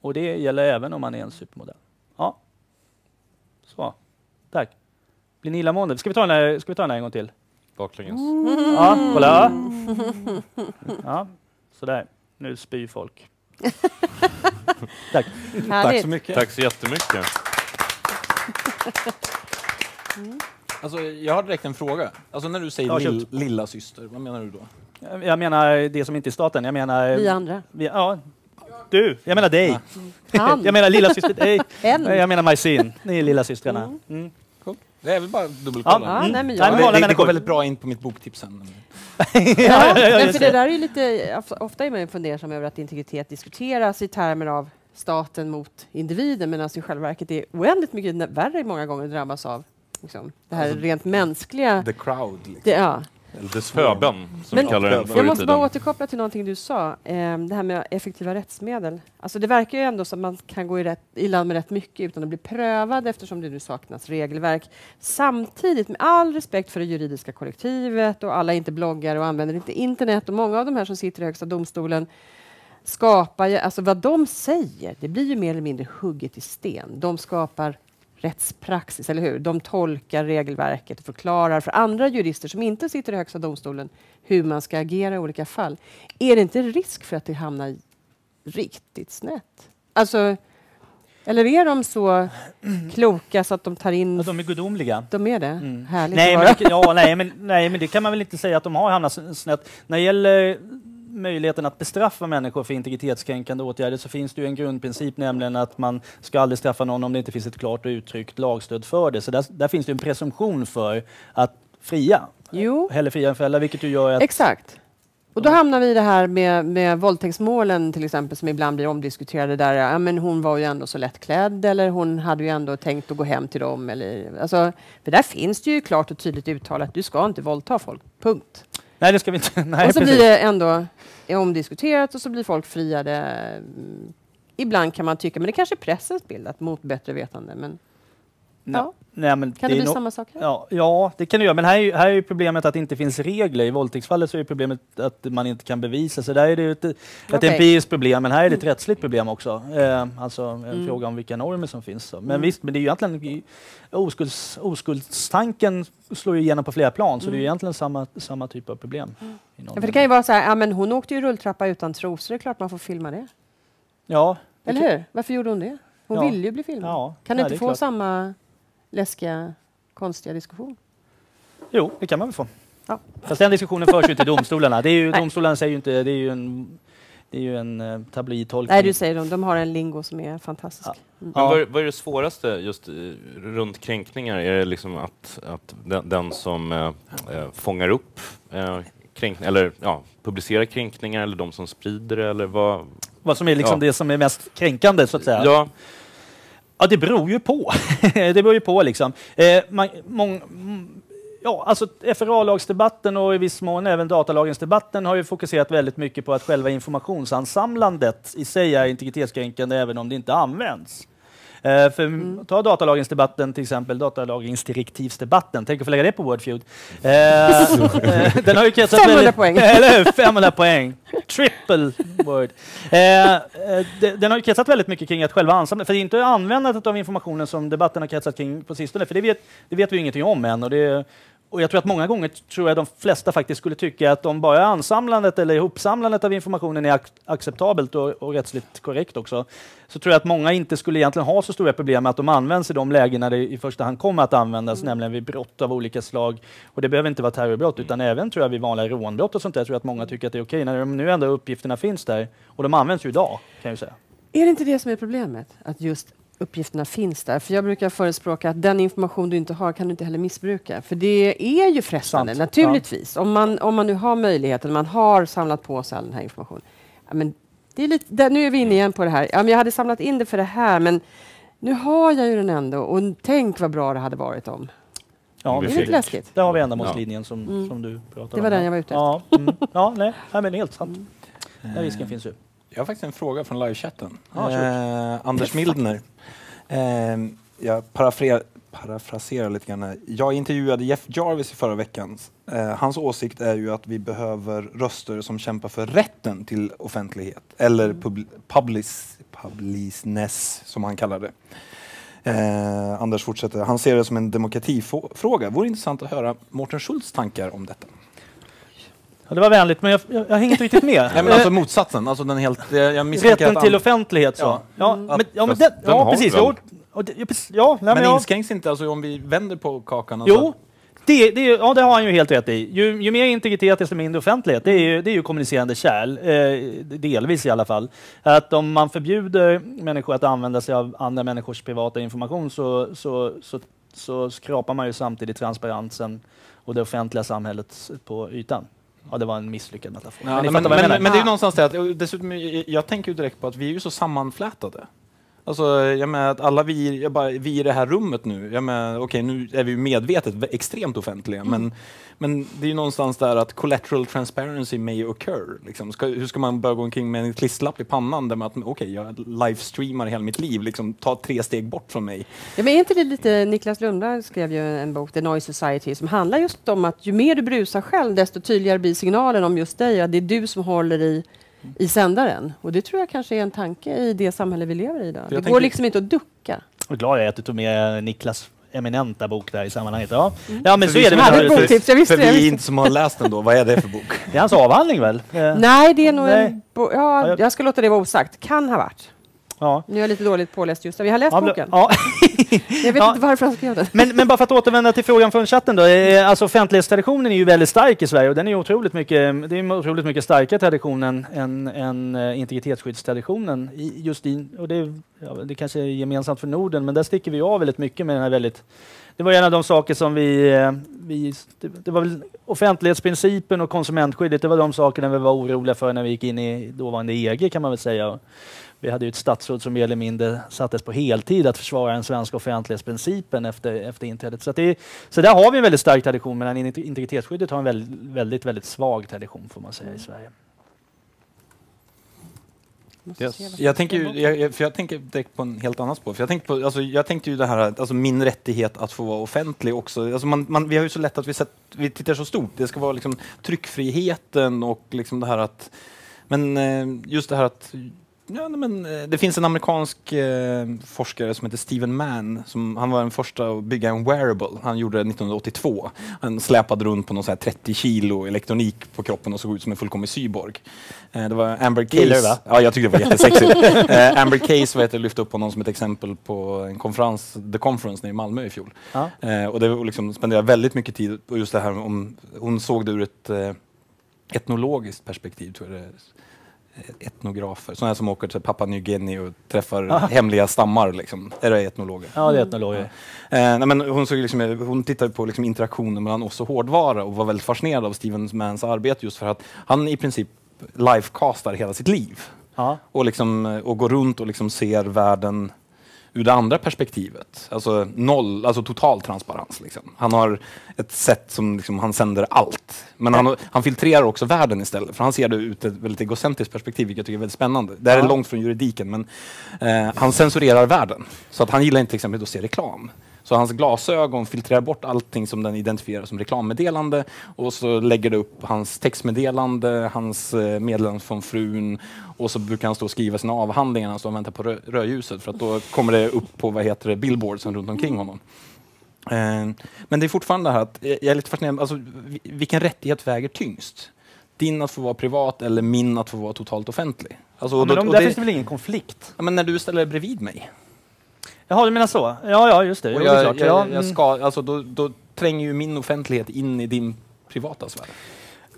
Och det gäller även om man är en supermodell. Ja. Så. Tack. Blir ni illamående? Ska vi ta den här, ska vi ta den här en gång till? Baklänges. Ja, kolla. Ja, sådär. Nu spyr folk. [LAUGHS] Tack. Tack så mycket. Tack så jättemycket. Alltså, jag har direkt en fråga. Alltså när du säger Ja, lill, lilla syster, vad menar du då? Jag- menar det som inte är staten. Jag menar... Vi andra. Vi, ja, du. Jag menar dig. Han. [LAUGHS] Jag menar lilla syster dig. En. Jag menar Majsin. Ni är lilla systrarna. Mm. Cool. Jag vill bara dubbelkolla. Ja, mm. nej, men Nej, jag... men det, det, det går väldigt bra in på mitt boktips sen. Ja, ja, men just för det. det där är ju lite, ofta är man ju fundersam över att integritet diskuteras i termer av staten mot individen, medan i själva verket är oändligt mycket nä- värre många gånger drabbas av liksom, det här Alltså, rent mänskliga. The crowd. Liksom. Det, ja. Eller dess föben, som Men vi kallar den jag förr Jag måste bara återkoppla till någonting du sa, ehm, det här med effektiva rättsmedel. Alltså det verkar ju ändå som att man kan gå i, rätt, i land med rätt mycket utan att bli prövad eftersom det nu saknas regelverk. Samtidigt, med all respekt för det juridiska kollektivet och alla är inte bloggar och använder inte internet och många av de här som sitter i Högsta domstolen skapar ju, alltså vad de säger, det blir ju mer eller mindre hugget i sten. De skapar rättspraxis, eller hur? De tolkar regelverket och förklarar för andra jurister som inte sitter i Högsta domstolen hur man ska agera i olika fall. Är det inte risk för att det hamnar riktigt snett? Alltså, eller är de så kloka så att de tar in... Ja, de är gudomliga. De är det? Mm. Härligt Nej men, ja, nej, men, nej, men det kan man väl inte säga att de har hamnat snett. När det gäller möjligheten att bestraffa människor för integritetskränkande åtgärder så finns det ju en grundprincip, nämligen att man ska aldrig straffa någon om det inte finns ett klart och uttryckt lagstöd för det. Så där, där finns det en presumtion för att fria. Jo, Hellre fria än fälla, vilket ju gör att... exakt. Och då hamnar vi i det här med, med våldtäktsmålen till exempel som ibland blir omdiskuterade där ja, men hon var ju ändå så lättklädd eller hon hade ju ändå tänkt att gå hem till dem. Eller, alltså, för där finns det ju klart och tydligt uttalat du ska inte våldta folk. Punkt. Nej, det ska vi inte... [LAUGHS] Nej, och så precis. blir det ändå är omdiskuterat och så blir folk friade. Ibland kan man tycka, men det kanske är pressens bild, att mot bättre vetande. Men Nej, ja, nej, men kan det, är bli nog- samma sak här? Ja, ja, det kan det göra. Men här är, här är problemet att det inte finns regler. I våldtäktsfallet så är problemet att man inte kan bevisa. Så där är det ett, ett Okej. empiriskt problem, men här är det ett rättsligt problem också. Eh, alltså en Mm. fråga om vilka normer som finns. Så. Men Mm. visst, men det är ju egentligen oskulds, oskuldstanken slår ju igenom på flera plan, så det är ju egentligen samma, samma typ av problem. Mm. Ja, för det kan ju vara så här, ja, men hon åkte ju rulltrappa utan trosor, det är klart man får filma det. Ja, det Eller hur? Varför gjorde hon det? Hon Ja. ville ju bli filmad. Ja, kan nej, inte det få klart. samma läskiga, konstiga diskussion? Jo, det kan man väl få. Ja. Fast den diskussionen förs ju inte i domstolarna. Det är ju, [LAUGHS] domstolarna säger ju inte, det är ju en, det är ju en eh, tabloidtolkning. Nej, du säger de, de har en lingo som är fantastisk. Ja. Mm. Men vad, är- vad är det svåraste just eh, runt kränkningar? Är det liksom att, att den, den som eh, fångar upp eh, kränk, eller ja, publicerar kränkningar eller de som sprider det? Eller vad? Vad som är liksom Ja. det som är mest kränkande så att säga. Ja, Ja, det beror ju på. [LAUGHS] det beror ju på liksom. Eh, man, mång, ja, alltså FRA-lagsdebatten och i viss mån även datalagringsdebatten har ju fokuserat väldigt mycket på att själva informationsansamlandet i sig är integritetskränkande även om det inte används. Eh, för, Ta datalagringsdebatten till exempel, datalagringsdirektivsdebatten. Tänk att få lägga det på Wordfeud. Eh, eh, [LAUGHS] den har ju kretsat 500 väldigt- poäng. [LAUGHS] Eller hur? 500 poäng. Triple word. Eh, eh, de- den har ju kretsat väldigt mycket kring att själva ansamlandet, för det är inte användandet av informationen som debatten har kretsat kring på sistone, för det vet, det vet vi ju ingenting om än. Och, det, och jag tror att många gånger tror jag de flesta faktiskt skulle tycka att om bara ansamlandet eller ihopsamlandet av informationen är ac acceptabelt och, och rättsligt korrekt också, så tror jag att många inte skulle egentligen ha så stora problem med att de används i de lägen när det i första hand kommer att användas, nämligen vid brott av olika slag. Och det behöver inte vara terrorbrott, utan även tror jag vid vanliga rånbrott och sånt där tror jag att många tycker att det är okej, när de nu ändå uppgifterna finns där. Och de används ju idag, kan jag säga. Är det inte det som är problemet? Att just uppgifterna finns där? För jag brukar förespråka att den information du inte har kan du inte heller missbruka. För det är ju frestande, Sant. naturligtvis. Om, man, om man nu har möjligheten, man har samlat på sig all den här informationen. Ja, men det är lite, där, nu är vi inne igen på det här. Ja, men jag hade samlat in det för det här, men nu har jag ju den ändå. Och tänk vad bra det hade varit om. Ja, Det är lite läskigt. Där har vi ändamålslinjen som, Mm. som du pratade Det var om. den jag var ute efter. Ja, mm. ja nej, nej, men helt sant. Den risken finns ju. Jag har faktiskt en fråga från livechatten. Shoot. eh, Anders Mildner. Eh, jag parafra parafraserar lite grann här. Jag intervjuade Jeff Jarvis i förra veckan. Eh, hans åsikt är ju att vi behöver röster som kämpar för rätten till offentlighet. Eller pub public publicness, som han kallar det. Eh, Anders fortsätter. Han ser det som en demokratifråga. Vore intressant att höra Mårten Schultz tankar om detta. Det var vänligt, men jag, jag, jag hänger inte riktigt med. [LAUGHS] Nej, men alltså motsatsen. Alltså den helt, jag, jag Rätten att till offentlighet, så. Ja. Ja, Mm. men, ja, men den ja precis. Jo, och det, ja, precis. Ja, nej, Men jag- inskränks inte alltså om vi vänder på kakan? Alltså, Jo, det, det, ja, det har han ju helt rätt i. Ju, ju mer integritet desto mindre offentlighet. Det är ju, det är ju kommunicerande kärl, eh, delvis i alla fall. Att om man förbjuder människor att använda sig av andra människors privata information så, så, så, så skrapar man ju samtidigt transparensen och det offentliga samhället på ytan. Ja, det var en misslyckad metafor. Ja, men, men, men, men det är ju någonstans det att, dessutom, jag- jag tänker ju direkt på att vi är ju så sammanflätade. Alltså, jag menar att alla vi, jag bara, vi i det här rummet nu, jag menar, okej nu är vi medvetet extremt offentliga, men, men det är ju någonstans där att collateral transparency may occur. Liksom. Ska, hur ska man börja gå omkring med en klisterlapp i pannan där med att okej, jag livestreamar hela mitt liv, liksom, ta tre steg bort från mig. Ja, men är inte det lite, Niklas Lundberg skrev ju en bok, The Noise Society, som handlar just om att ju mer du brusar själv, desto tydligare blir signalen om just dig, att det är du som håller i, i sändaren. Och det tror jag kanske är en tanke i det samhälle vi lever i idag. Det jag går liksom inte att ducka. Vad glad jag är att du tog med Niklas eminenta bok där i sammanhanget. Ja, ja men så vi är det väl. ett boktips, jag visste För det. Jag vi inte som har läst den då, vad är det för bok? Det är hans avhandling väl? Nej, det är nog Nej. en bo- ja, jag- Jag ska låta det vara osagt. Kan ha varit. Ja. Nu är jag lite dåligt påläst just det. Vi har läst Ja, boken. ja. Jag vet inte varför han skrev den. Men, men bara för att återvända till frågan från chatten då. eh, Alltså offentlighetstraditionen är ju väldigt stark i Sverige och den är otroligt mycket, det är otroligt mycket starkare tradition än, än, eh, integritetsskyddstraditionen. Just i, och det, ja, det kanske är gemensamt för Norden, men där sticker vi av väldigt mycket med den här väldigt det var en av de saker som vi, eh, vi det, det var väl offentlighetsprincipen och konsumentskyddet, det var de sakerna vi var oroliga för när vi gick in i dåvarande EG kan man väl säga. Vi hade ju ett statsråd som mer eller mindre sattes på heltid att försvara den svenska offentlighetsprincipen efter, efter inträdet. Så, att det, så där har vi en väldigt stark tradition, men integritetsskyddet har en väldigt, väldigt, väldigt svag tradition får man säga i Sverige. Måste Yes. Jag tänker, ju, jag, jag, för jag tänker direkt på en helt annan spår. För jag, tänkte på, alltså, jag tänkte ju det här, alltså, min rättighet att få vara offentlig också. Alltså, man, man, vi har ju så lätt att vi, sett, vi tittar så stort. Det ska vara liksom, tryckfriheten och liksom det här att... Men eh, just det här att... Ja, men, eh, det finns en amerikansk eh, forskare som heter Stephen Mann. Som, han var den första att bygga en wearable. Han gjorde det 1982. Han släpade runt på någon så här 30 kilo elektronik på kroppen och såg ut som en fullkomlig cyborg. Eh, det var Amber Case. Gillar du, va? Ja, jag tyckte det var jättesexigt. [LAUGHS] eh, Amber Case jag, lyfte upp honom som ett exempel på en konferens, The Conference nere i Malmö i fjol. Ja. Eh, och det var liksom, spenderade väldigt mycket tid på just det här om, hon såg det ur ett eh, etnologiskt perspektiv tror jag det är. Eh, Etnografer, sådana som åker till Papua New Guinea och träffar Ah. hemliga stammar. Liksom. Det etnologer? Ja, det är etnologer. Eh, nej, men hon, såg liksom, hon tittade på liksom interaktionen mellan oss och hårdvara och var väldigt fascinerad av Steven Mans arbete just för att han i princip livecastar hela sitt liv Ja. och, liksom, eh, och går runt och liksom ser världen ur det andra perspektivet. Alltså noll, alltså total transparens. Liksom. Han har ett sätt som liksom, han sänder allt. Men han, han filtrerar också världen istället, för han ser det ur ett väldigt egocentriskt perspektiv, vilket jag tycker är väldigt spännande. Det här är långt från juridiken, men eh, han censurerar världen. Så att han gillar inte till exempel att se reklam. Så hans glasögon filtrerar bort allting som den identifierar som reklammeddelande och så lägger det upp hans textmeddelande, hans eh, meddelande från frun och så brukar han stå och skriva sina avhandlingar när han står och väntar på rö- rödljuset för att då kommer det upp på vad heter det, billboardsen runt omkring honom. Eh, Men det är fortfarande det här att jag är lite fascinerad, alltså, vi- vilken rättighet väger tyngst? Din att få vara privat eller min att få vara totalt offentlig? Alltså, Ja, men då- och där det- finns det väl ingen konflikt? Ja, men när du ställer dig bredvid mig Jaha, du menar så? Ja, ja, just det. Jo, det jag, jag, ja, jag mm. ska, alltså, då, då tränger ju min offentlighet in i din privata sfär.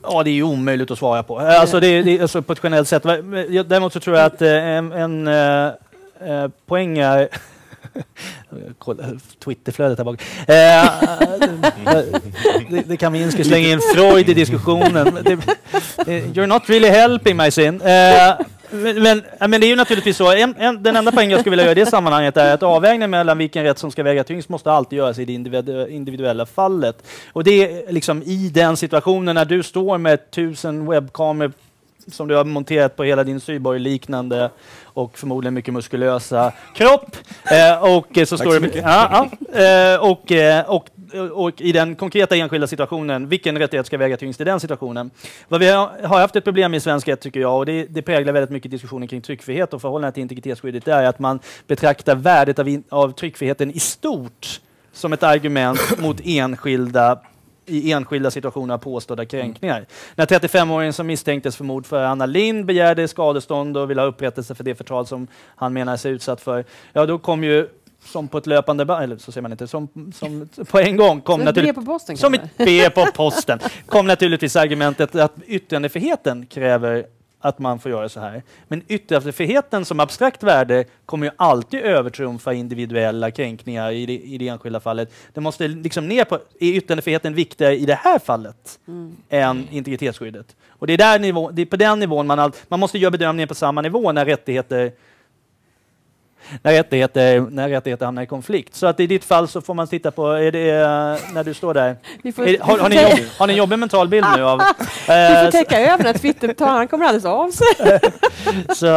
Ja, det är ju omöjligt att svara på. Eh, Alltså, det, det, alltså på ett generellt sätt. Jag- Däremot så tror jag att eh, en, en eh, poäng är... [LAUGHS] Kolla Twitterflödet här bak. Eh, [LAUGHS] det, det kan vi inska slänga in Freud i diskussionen. Det, det, you're not really helping my sin. Men, men, men det är ju naturligtvis så. En, en, den enda poäng jag skulle vilja göra i det sammanhanget är att avvägningen mellan vilken rätt som ska väga tyngst måste alltid göras i det individu- individuella fallet. Och det är liksom i den situationen när du står med tusen webbkameror som du har monterat på hela din Syborg-liknande och förmodligen mycket muskulösa kropp. Eh, och eh, så står det... mycket. Ja, ja, eh, och, eh, och, och i den konkreta enskilda situationen, vilken rättighet ska väga tyngst i den situationen? Vad vi har, haft ett problem i svensk rätt, tycker jag, och det, det präglar väldigt mycket diskussionen kring tryckfrihet och förhållandet till integritetsskyddet, det är att man betraktar värdet av, in, av tryckfriheten i stort som ett argument [CLEARS THROAT] mot enskilda i enskilda situationer av påstådda kränkningar. När 35-åringen som misstänktes för mord för Anna Lind begärde skadestånd och ville ha upprättelse för det förtal som han menar sig utsatt för, ja då kom ju som på ett löpande band, eller så säger man inte, som, som [LAUGHS] på en gång kom Som ett brev naturligt- på posten som ett brev på [LAUGHS] posten kom naturligtvis argumentet att yttrandefriheten kräver att man får göra så här. Men yttrandefriheten som abstrakt värde kommer ju alltid övertrumfa individuella kränkningar i det, i det enskilda fallet. Det måste liksom ner på, är yttrandefriheten viktigare i det här fallet än integritetsskyddet? Och det är, där nivå, det är på den nivån man, all, man måste göra bedömningen på samma nivå när rättigheter när rättigheter, när rättigheter hamnar i konflikt. Så att i ditt fall så får man titta på, är det, eh, när du står där, får, är, har, har, ni en tä- jobb, har ni en jobbig mental bild nu av... [LAUGHS] vi Eh, får täcka över att Twitter, han kommer alldeles av sig. [LAUGHS] så,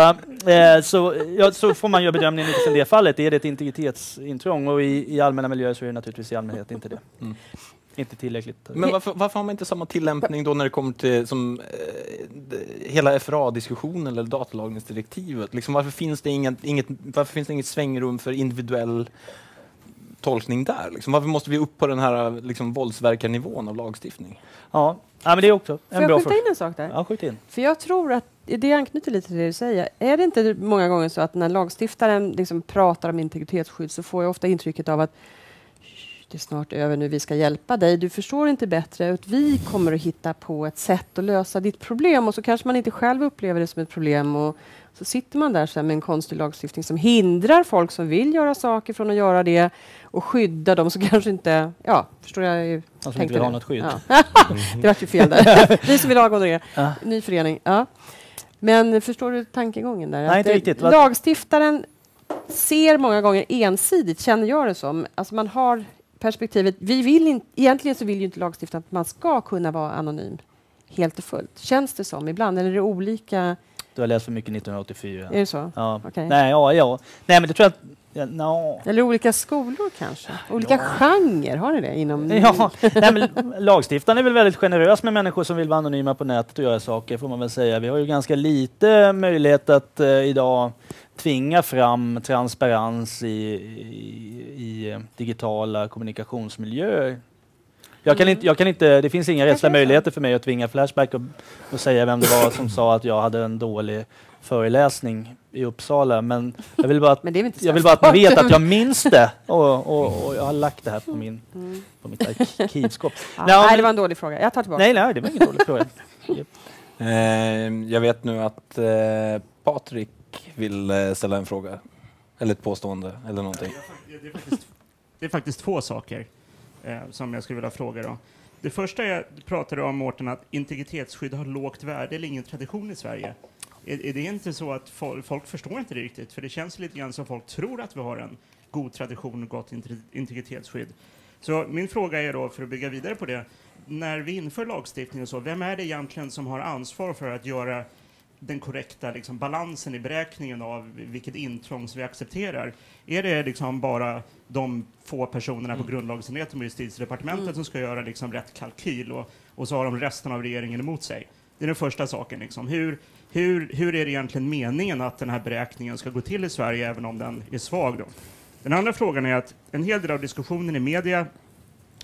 eh, så, ja, så får man göra bedömningen utifrån det fallet. Är det ett integritetsintrång? Och i, i allmänna miljöer så är det naturligtvis i allmänhet inte det. Mm. Inte tillräckligt. Men varför, varför har man inte samma tillämpning då när det kommer till som, eh, hela FRA-diskussionen eller datalagringsdirektivet? Liksom, varför, finns det inget, inget, varför finns det inget svängrum för individuell tolkning där? Liksom, varför måste vi upp på den här liksom, våldsverkarnivån av lagstiftning? Ja. ja, men det är också Får en jag bra skjuta in en sak där? Ja, skjut in. För jag tror att det anknyter lite till det du säger. Är det inte många gånger så att när lagstiftaren liksom pratar om integritetsskydd så får jag ofta intrycket av att "Shh, det är snart över nu, vi ska hjälpa dig. Du förstår inte bättre. Att vi kommer att hitta på ett sätt att lösa ditt problem och så kanske man inte själv upplever det som ett problem. Och så sitter man där sen med en konstig lagstiftning som hindrar folk som vill göra saker från att göra det och skydda dem som kanske inte... Ja, förstår jag? som inte tänkte vill ha det. något skydd. Ja. [LAUGHS] det vart ju fel där. [LAUGHS] Vi som vill ha. Ja. Ny förening. Ja. Men förstår du tankegången där? Nej, inte det- riktigt. Lagstiftaren ser många gånger ensidigt, känner jag det som. Alltså man har perspektivet, vi vill in, egentligen så vill ju inte lagstiftaren att man ska kunna vara anonym helt och fullt. Känns det som ibland? Eller är det olika? Du har läst för mycket 1984. Är det så? Ja. Okej. Nej, ja, ja. Nej, men det tror jag att... Ja, no. Eller olika skolor kanske? Olika genrer, har ni det inom? [LAUGHS] Ja, nej, men lagstiftaren är väl väldigt generös med människor som vill vara anonyma på nätet och göra saker, får man väl säga. Vi har ju ganska lite möjlighet att eh, idag tvinga fram transparens i, i, i digitala kommunikationsmiljöer. Jag kan, inte, jag kan inte, det finns inga rättsliga möjligheter för mig att tvinga Flashback och, och säga vem det var som sa att jag hade en dålig föreläsning i Uppsala. Men jag vill bara att jag vill bara att ni vet att jag minns det och, och, och jag har lagt det här på, min, Mm. på mitt arkivskåp. [LAUGHS] Ja, Nej, nej, det var en dålig fråga. Jag tar tillbaka. Nej, nej, det var ingen dålig fråga. [LAUGHS] Eh, jag vet nu att eh, Patrik vill eh, ställa en fråga. Eller ett påstående eller någonting. Det är faktiskt, det är faktiskt två saker eh, som jag skulle vilja fråga. Då. Det första är, du pratade om Mårten, att integritetsskydd har lågt värde eller ingen tradition i Sverige. Är, är det inte så att folk, folk förstår inte det riktigt? För det känns lite grann som folk tror att vi har en god tradition och gott integritetsskydd. Så min fråga är då, för att bygga vidare på det, när vi inför lagstiftning och så, vem är det egentligen som har ansvar för att göra den korrekta liksom, balansen i beräkningen av vilket intrång som vi accepterar? Är det liksom bara de få personerna på grundlagsenheten och justitiedepartementet som ska göra liksom, rätt kalkyl och, och så har de resten av regeringen emot sig? Det är den första saken. Liksom. Hur, hur, hur är det egentligen meningen att den här beräkningen ska gå till i Sverige, även om den är svag? Då? Den andra frågan är att en hel del av diskussionen i media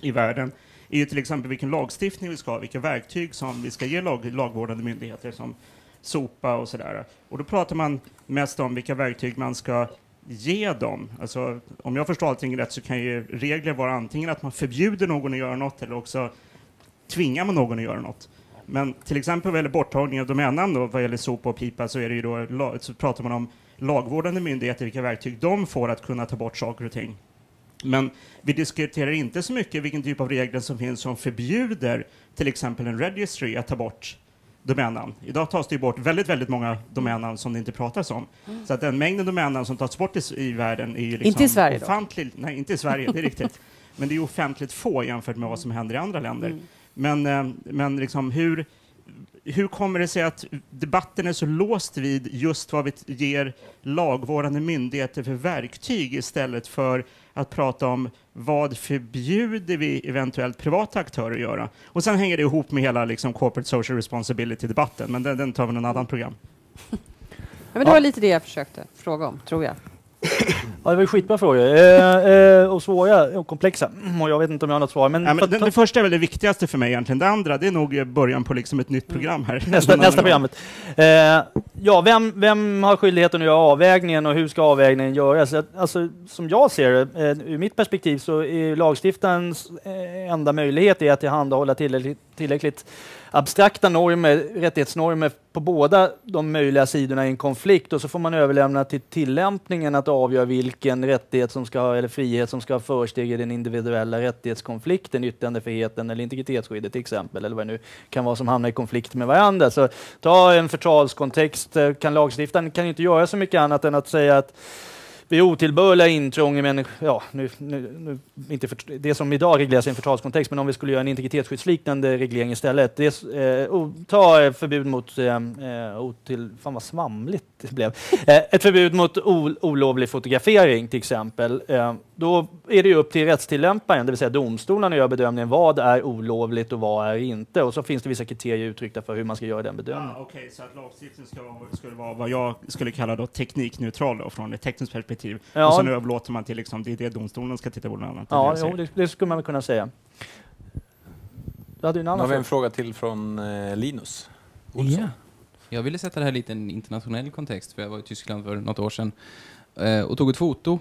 i världen är ju till exempel vilken lagstiftning vi ska ha, vilka verktyg som vi ska ge lag, lagvårdande myndigheter som SOPA och sådär. Och då pratar man mest om vilka verktyg man ska ge dem. Alltså, om jag förstår allting rätt så kan ju regler vara antingen att man förbjuder någon att göra något eller också tvingar man någon att göra något. Men till exempel vad gäller borttagning av domännamn då, vad gäller SOPA och pipa så, är det ju då, så pratar man om lagvårdande myndigheter, vilka verktyg de får att kunna ta bort saker och ting. Men vi diskuterar inte så mycket vilken typ av regler som finns som förbjuder till exempel en registry att ta bort domännamn. Idag tas det bort väldigt, väldigt många domännamn som det inte pratas om. Så att den mängden domännamn som tas bort i, i världen är ju liksom Inte i Sverige då? ofantlig. Nej, inte i Sverige, det är riktigt. [LAUGHS] Men det är offentligt få jämfört med vad som händer i andra länder. Mm. Men, eh, men liksom hur, hur kommer det sig att debatten är så låst vid just vad vi ger lagvårdande myndigheter för verktyg istället för att prata om vad förbjuder vi eventuellt privata aktörer att göra? Och sen hänger det ihop med hela liksom, corporate social responsibility-debatten, men den, den tar vi någon annan program. Ja, men det var lite det jag försökte fråga om, tror jag. [COUGHS] Ja, det var ju skitbra frågor. Eh, eh, och svåra och komplexa. Mm, Och jag vet inte om jag har något svar. Men, Ja, men ta- den, det första är väl det viktigaste för mig egentligen. Det andra, det är nog början på liksom ett nytt program här. nästa, nästa programmet. Eh, ja, vem, vem har skyldigheten att göra avvägningen och hur ska avvägningen göras? Alltså, som jag ser det, eh, ur mitt perspektiv, så är lagstiftarens eh, enda möjlighet är att tillhandahålla tillräckligt, tillräckligt abstrakta normer, rättighetsnormer på båda de möjliga sidorna i en konflikt och så får man överlämna till tillämpningen att avgöra vilken rättighet som ska ha, eller frihet som ska ha försteg i den individuella rättighetskonflikten, yttrandefriheten eller integritetsskyddet till exempel, eller vad det nu kan vara som hamnar i konflikt med varandra. Så ta en förtalskontext, eh, kan lagstiftaren kan inte göra så mycket annat än att säga att vid otillbörliga intrång i människor, ja, nu, nu, nu, inte för, det som idag regleras i en förtalskontext, men om vi skulle göra en integritetsskyddsliknande reglering istället. Det eh, o, ta eh, förbud mot, eh, eh, otill, fan vad svamligt det blev. Eh, ett förbud mot ol, olovlig fotografering till exempel. Eh, då är det ju upp till rättstillämparen, det vill säga domstolarna, att göra bedömningen vad är olovligt och vad är inte. Och så finns det vissa kriterier uttryckta för hur man ska göra den bedömningen. Ja, Okej, så att lagstiftningen ska vara, skulle vara vad jag skulle kalla då teknikneutral då, från ett tekniskt perspektiv. Ja. Och så nu överlåter man till liksom, det är det domstolen ska titta på bland annat. Ja, det jo, det, det skulle man väl kunna säga. Du hade en annan har vi en fråga till från eh, Linus. Olsson. Ja. Jag ville sätta det här lite i en internationell kontext, för jag var i Tyskland för något år sedan eh, och tog ett foto.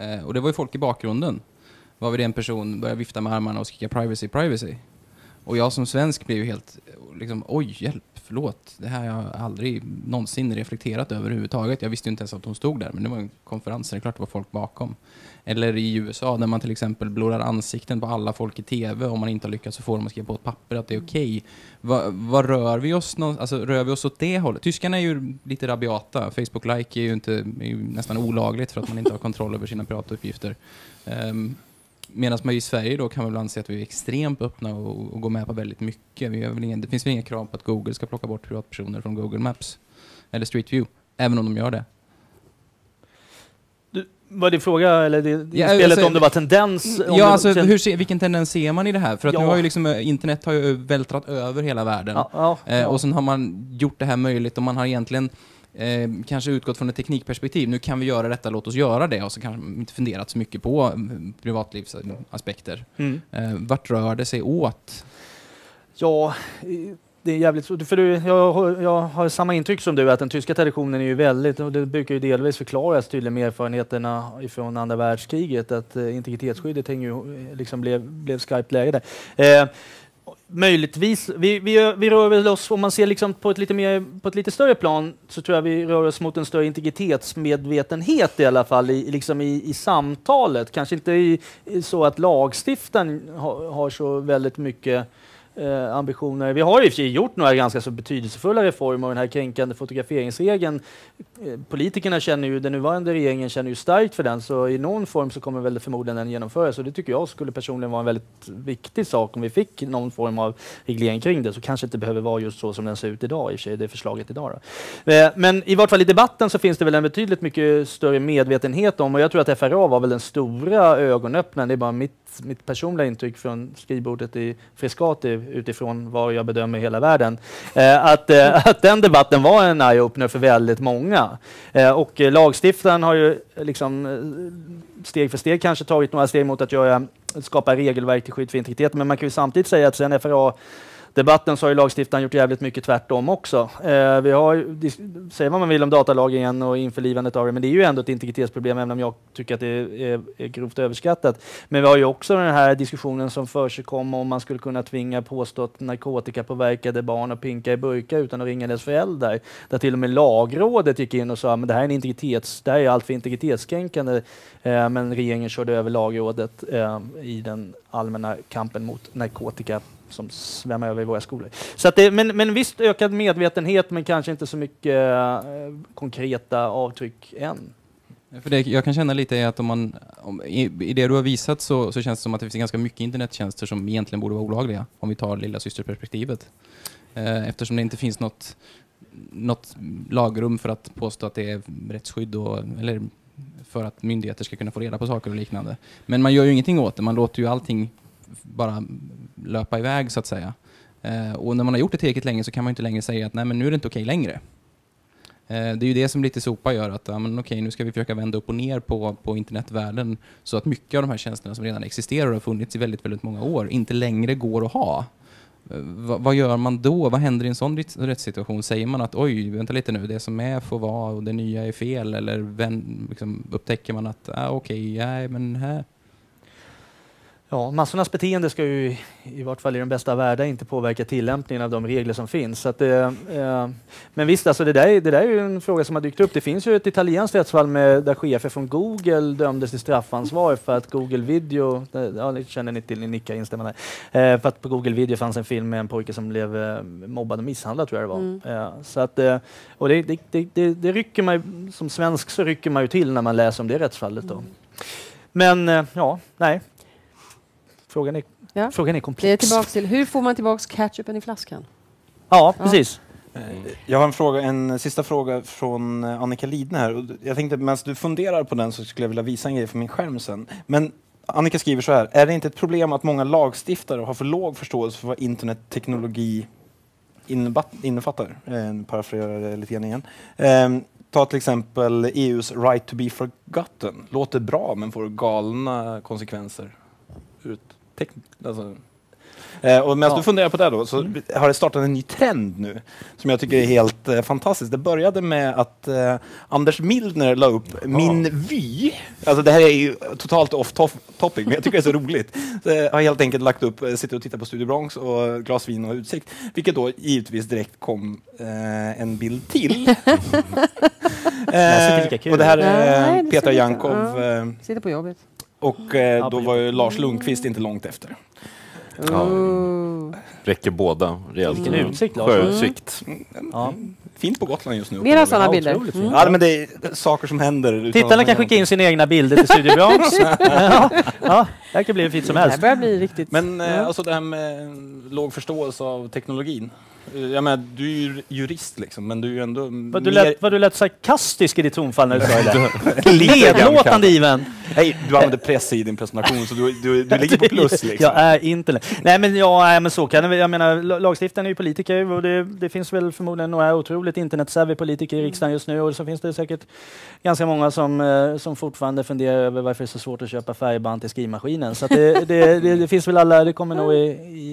Eh, och det var ju folk i bakgrunden. Varvid en person började vifta med armarna och skrika privacy, privacy. Och jag som svensk blev ju helt, liksom, oj, hjälp, förlåt. Det här har jag aldrig någonsin reflekterat över överhuvudtaget. Jag visste ju inte ens att hon stod där, men det var en konferens, så det är klart det var folk bakom. Eller i USA, där man till exempel blurrar ansikten på alla folk i TV. Om man inte har lyckats så får de att skriva på ett papper att det är okej. Vad va rör vi oss alltså, rör vi oss åt det hållet? Tyskarna är ju lite rabiata. Facebook-like är ju, inte, är ju nästan olagligt för att man inte har kontroll över sina pratauppgifter. Um, ehm, Medan man i Sverige då kan man väl anse att vi är extremt öppna och, och går med på väldigt mycket. Vi väl ingen, det finns väl inga krav på att Google ska plocka bort privatpersoner från Google Maps eller Street View, även om de gör det. Var det fråga, eller det, Ja, spelet alltså- om det var tendens? Ja, alltså hur ser, vilken tendens ser man i det här? För att Ja. nu har ju liksom, eh, internet har ju vältrat över hela världen. ja, ja, Eh, och sen har man gjort det här möjligt och man har egentligen eh, kanske utgått från ett teknikperspektiv. Nu kan vi göra detta, låt oss göra det. Och så kanske man inte funderat så mycket på mm, privatlivsaspekter. Mm. Eh, vart rör det sig åt? Ja, eh, det är jävligt. För du, jag, har- jag har samma intryck som du, att den tyska traditionen är ju väldigt, och det brukar ju delvis förklaras tydligen med erfarenheterna från andra världskriget, att eh, integritetsskyddet hänger ju, eh, liksom blev, blev skarpt läge där. Eh, möjligtvis, vi, vi, vi rör oss, om man ser liksom på, ett lite mer, på ett lite större plan, så tror jag vi rör oss mot en större integritetsmedvetenhet i alla fall i, liksom i, i samtalet. Kanske inte i, i så att lagstiftaren har, har så väldigt mycket eh, ambitioner. Vi har i och för sig gjort några ganska så betydelsefulla reformer och den här kränkande fotograferingsregeln. Eh, politikerna känner ju, den nuvarande regeringen känner ju starkt för den så i någon form så kommer väl förmodligen den genomföras och det tycker jag skulle personligen vara en väldigt viktig sak om vi fick någon form av reglering kring det så kanske inte behöver vara just så som den ser ut idag i och för sig, det förslaget idag. Då. Eh, Men i vart fall i debatten så finns det väl en betydligt mycket större medvetenhet om och jag tror att FRA var väl den stora ögonöppnaren, det är bara mitt, mitt personliga intryck från skrivbordet i Frescati utifrån vad jag bedömer i hela världen. Eh, att, eh, [LAUGHS] att den debatten var en eye-opener för väldigt många. Eh, och lagstiftaren har ju eh, liksom eh, steg för steg kanske tagit några steg mot att göra, skapa regelverk till skydd för integriteten. Men man kan ju samtidigt säga att sen FRA debatten så har ju lagstiftaren gjort jävligt mycket tvärtom också. Eh, vi har, säger vad man vill om datalagringen och införlivandet av det, men det är ju ändå ett integritetsproblem även om jag tycker att det är, är, är grovt överskattat. Men vi har ju också den här diskussionen som försigkom om man skulle kunna tvinga påstått narkotikapåverkade barn att pinka i burkar utan att ringa deras föräldrar. Där till och med lagrådet gick in och sa att det här är en integritets, det här är allt för integritetskränkande. Eh, men regeringen körde över lagrådet eh, i den allmänna kampen mot narkotika som svämmar över i våra skolor. Så att det, men, men visst ökad medvetenhet, men kanske inte så mycket eh, konkreta avtryck än. För det jag kan känna lite är att om man, om, i, i det du har visat så, så känns det som att det finns ganska mycket internettjänster som egentligen borde vara olagliga, om vi tar lilla systerperspektivet. Eh, eftersom det inte finns något, något lagrum för att påstå att det är rättsskydd och, eller för att myndigheter ska kunna få reda på saker och liknande. Men man gör ju ingenting åt det, man låter ju allting bara löpa iväg så att säga. Eh, och när man har gjort det tillräckligt länge så kan man inte längre säga att nej men nu är det inte okej längre. Eh, Det är ju det som lite sopa gör att ja, men okej, nu ska vi försöka vända upp och ner på, på internetvärlden så att mycket av de här tjänsterna som redan existerar och har funnits i väldigt, väldigt många år inte längre går att ha. Eh, va, vad, gör man då? Vad händer i en sån rättssituation? Säger man att oj, vänta lite nu, det som är får vara och det nya är fel? Eller vem, liksom, upptäcker man att ah, okej, nej men här. Ja, massornas beteende ska ju i vart fall i den bästa av världar inte påverka tillämpningen av de regler som finns. Att, det, eh, men visst, alltså det, där, är- det där är ju en fråga som har dykt upp. Det finns ju ett italienskt rättsfall med, där chefer från Google dömdes till straffansvar för att Google Video, ja, ni känner ni till, ni nickar instämmande, eh, för att på Google Video fanns en film med en pojke som blev eh, mobbad och misshandlad tror jag det var. Mm. Eh, så att, eh, och det, det, det, det, rycker man som svensk så rycker man ju till när man läser om det rättsfallet. Då. Men eh, ja, nej. Frågan är, Ja. frågan är Det är komplex. tillbaks till, hur får man tillbaks ketchupen i flaskan? Ja, Ja. precis. Eh, Jag har en, fråga, en sista fråga från eh, Annika Lidne här. Jag tänkte medan du funderar på den så skulle jag vilja visa en grej för min skärm sen. Men Annika skriver så här. Är det inte ett problem att många lagstiftare har för låg förståelse för vad internetteknologi innefattar? Eh, parafraserar det lite grann igen. Eh, ta till exempel EUs right to be forgotten. Låter bra men får galna konsekvenser. Tek- alltså, Eh, och medan Ja. du funderar på det då, så har det startat en ny trend nu som jag tycker är helt eh, fantastisk. Det började med att eh, Anders Mildner la upp Min vy. Alltså det här är ju totalt off top- topic, men jag tycker det är så roligt. Så jag har helt enkelt lagt upp, eh, sitter och tittar på Studio Bronx och glas vin och utsikt, vilket då givetvis direkt kom eh, en bild till. [LAUGHS] Kul och det här är eh, lite- Jankov ja. eh, Sitter på jobbet. Och eh, då var ju Lars Lundqvist inte långt efter. Ja. Räcker båda rejält. Vilken utsikt, Lars. Sjöutsikt. Ja. Fint på Gotland just nu. Mera sådana Ja, bilder. Mm. Ja, men det är saker som händer. Tittarna kan skicka in sina egna bilder till Studio Bronx. [LAUGHS] ja, ja, det kan bli hur fint som Det helst. börjar bli riktigt... Men eh, alltså det här med låg förståelse av teknologin. Jag menar, du är ju jurist liksom, men du är ju ändå Vad du, lät, vad du lät sarkastisk i ditt tonfall när du sa det. [LAUGHS] [LAUGHS] Nedlåtande. Iven. Nej, du använder press i din presentation, så du, du, du [LAUGHS] ligger på plus liksom. Jag är inte. Nej men, ja, men så kan det Jag menar, la- lagstiftaren är ju politiker och det, det finns väl förmodligen några otroligt internetsavvy politiker i riksdagen just nu och så finns det säkert ganska många som, eh, som fortfarande funderar över varför det är så svårt att köpa färgband till skrivmaskinen. Så att det, det, det, det finns väl alla, det kommer nog i,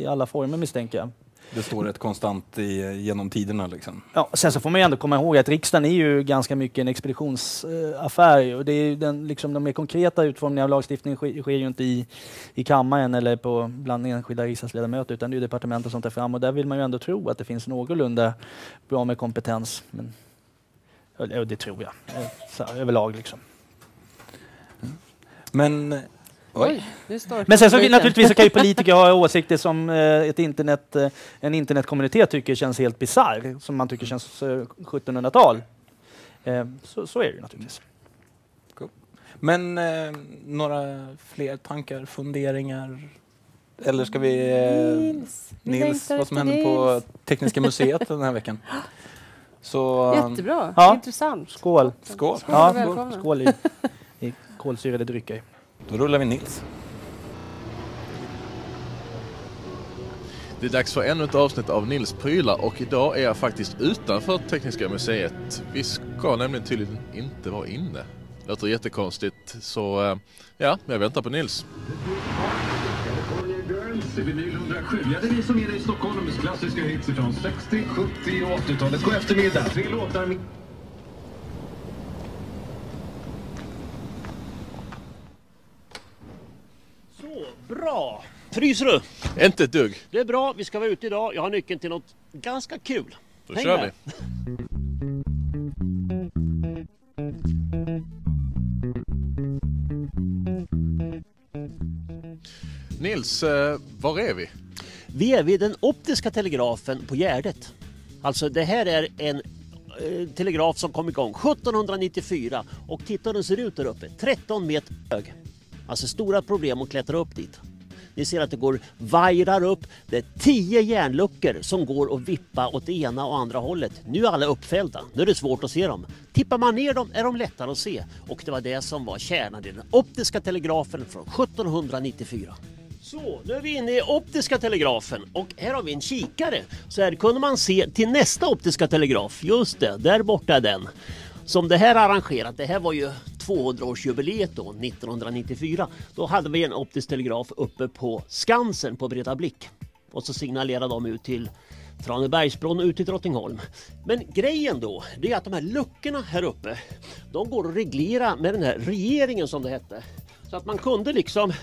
i alla former misstänker jag. Det står rätt konstant i, genom tiderna liksom. Ja, sen så får man ändå komma ihåg att riksdagen är ju ganska mycket en expeditionsaffär och det är den, liksom, de mer konkreta utformningarna av lagstiftningen sker, sker ju inte i, i kammaren eller på, bland enskilda riksdagsledamöter utan det är ju departementen som tar fram och där vill man ju ändå tro att det finns någorlunda bra med kompetens. Men, och det tror jag, eh, så överlag liksom. Men Oj, Men sen så naturligtvis så kan ju politiker ha [LAUGHS] åsikter som eh, ett internet, eh, en internetkommunitet tycker känns helt bisarr, som man tycker känns eh, 1700-tal. Eh, så, så är det ju naturligtvis. Men eh, några fler tankar, funderingar? Eller ska vi... Eh, Nils, vi Nils, vad som hände på. Tekniska museet den här veckan. [LAUGHS] Så... Jättebra, Ja. intressant. Skål! Skål! Skål Ja. Skål i, i kolsyrade drycker. Då rullar vi Nils. Det är dags för ännu ett avsnitt av Nils prylar och idag är jag faktiskt utanför Tekniska museet. Vi ska nämligen tydligen inte vara inne. Låter jättekonstigt så eh, ja, jag väntar på Nils. California Girls, vinyl 107. Ja, det är vi som är i Stockholms klassiska hits från 60, 70 och 80-talet. God eftermiddag. Tre låtar med... Så, bra! Fryser du? Inte ett dugg. Det är bra, vi ska vara ute idag. Jag har nyckeln till något ganska kul. Då Häng kör med. vi. Nils, eh, var är vi? Vi är vid den optiska telegrafen på Gärdet. Alltså det här är en eh, telegraf som kom igång 1794 och titta hur den ser ut där uppe. 13 meter hög. Alltså stora problem att klättra upp dit. Ni ser att det går vajrar upp. Det är tio järnluckor som går att vippa åt det ena och andra hållet. Nu är alla uppfällda. Nu är det svårt att se dem. Tippar man ner dem är de lättare att se. Och det var det som var kärnan i den optiska telegrafen från 1794. Så, nu är vi inne i optiska telegrafen och här har vi en kikare. Så här kunde man se till nästa optiska telegraf. Just det, där borta är den. Som det här arrangerat, det här var ju 200-årsjubileet då, 1994. Då hade vi en optisk telegraf uppe på Skansen på Breda Blick. Och så signalerade de ut till Tranebergsbron och ut till Drottningholm. Men grejen då, det är att de här luckorna här uppe, de går att reglera med den här regeringen som det hette. Så att man kunde liksom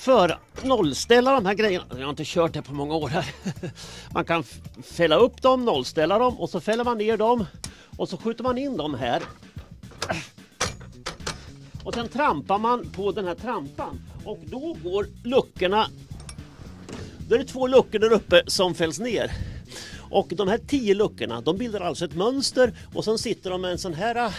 för nollställa de här grejerna. Jag har inte kört det på många år här. [LAUGHS] Man kan fälla upp dem, nollställa dem och så fäller man ner dem och så skjuter man in dem här. Och sen trampar man på den här trampan och då går luckorna då är det två luckor där uppe som fälls ner. Och de här tio luckorna de bildar alltså ett mönster och sen sitter de med en sån här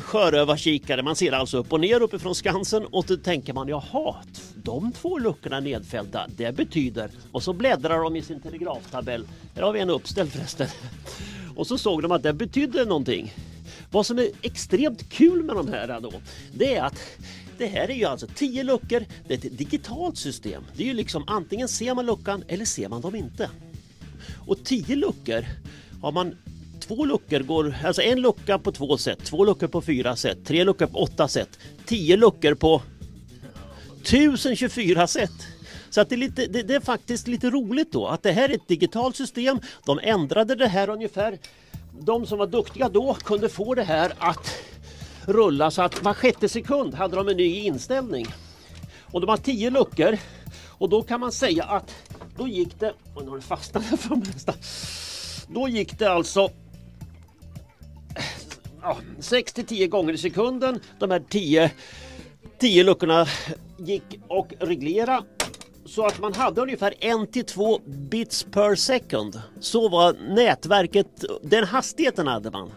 sjörövarkikare. Man ser alltså upp och ner uppifrån Skansen och då tänker man jaha, de två luckorna är nedfällda. Det betyder... Och så bläddrar de i sin telegraftabell. Här har vi en uppställd förresten. Och så såg de att det betydde någonting. Vad som är extremt kul med de här då, det är att det här är ju alltså 10 luckor, det är ett digitalt system. Det är ju liksom antingen ser man luckan eller ser man dem inte. Och 10 luckor har man Två luckor går, alltså en lucka på två sätt, två luckor på fyra sätt, tre luckor på åtta sätt, tio luckor på 1024 sätt. Så att det, är lite, det, det är faktiskt lite roligt då att det här är ett digitalt system. De ändrade det här ungefär. De som var duktiga då kunde få det här att rulla så att var sjätte sekund hade de en ny inställning. Och de har tio luckor och då kan man säga att då gick det... Oj, nu har det fastnat här för mig. Då gick det alltså ja, 6 till 10 gånger i sekunden. De här 10, 10 luckorna gick och reglera så att man hade ungefär 1 till 2 bits per second. Så var nätverket, den hastigheten hade man.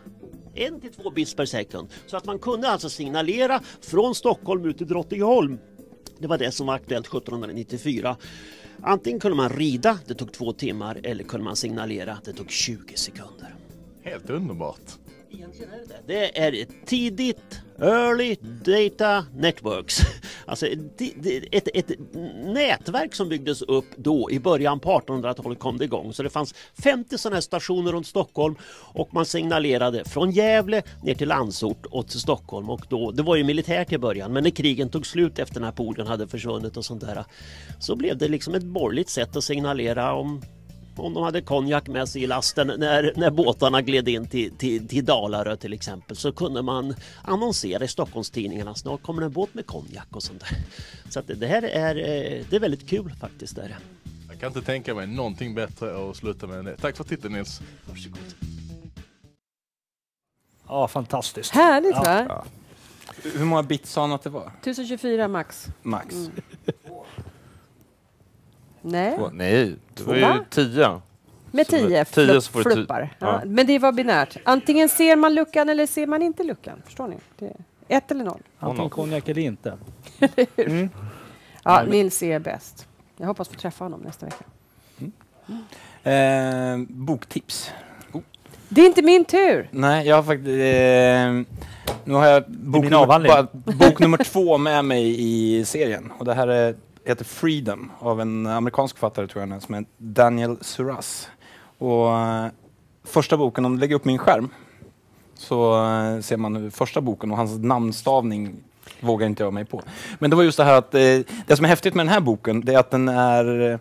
1 till 2 bits per second. Så att man kunde alltså signalera från Stockholm ut till Drottningholm. Det var det som var aktuellt 1794. Antingen kunde man rida, det tog två timmar, eller kunde man signalera, det tog 20 sekunder. Helt underbart. Egentligen är det det. Det är tidigt Early Data Networks. [LAUGHS] Alltså ett, ett, ett, nätverk som byggdes upp då i början på 1800-talet kom det igång. Så det fanns 50 sådana här stationer runt Stockholm och man signalerade från Gävle ner till Landsort och till Stockholm. Och då, det var ju militärt i början men när krigen tog slut efter Napoleon hade försvunnit och sånt där så blev det liksom ett borgerligt sätt att signalera om om de hade konjak med sig i lasten när, när båtarna gled in till, till, till Dalarö till exempel så kunde man annonsera i Stockholmstidningarna snart kommer en båt med konjak och sånt där. Så att det, här är, eh, det är väldigt kul faktiskt. Där. Jag kan inte tänka mig någonting bättre att sluta med än det. Tack för titeln Nils. Varsågod. Ja, fantastiskt. Härligt Ja. va? Hur många bit sa han att det var? 1024 max. Max. Mm. Nej, Två- Nej, det var ju tio. med Så det- 10 tio flupp, så fluppar. Ja. ja. Men det var binärt. Antingen ser man luckan eller ser man inte luckan. Förstår ni? Det är ett eller noll. Antingen konjak eller inte. Mm. Ja, Nils är bäst. Jag hoppas få träffa honom nästa vecka. Eh, boktips. Det är inte min tur! Nej, jag har faktiskt... Eh, nu har jag bok nummer, bara, bok nummer två med mig i serien. Och det här är, heter Freedom av en amerikansk författare tror jag, som heter Daniel Suras. Och eh, första boken, om du lägger upp min skärm, så eh, ser man första boken och hans namnstavning vågar inte jag mig på. Men det var just det här att eh, det som är häftigt med den här boken, det är att den är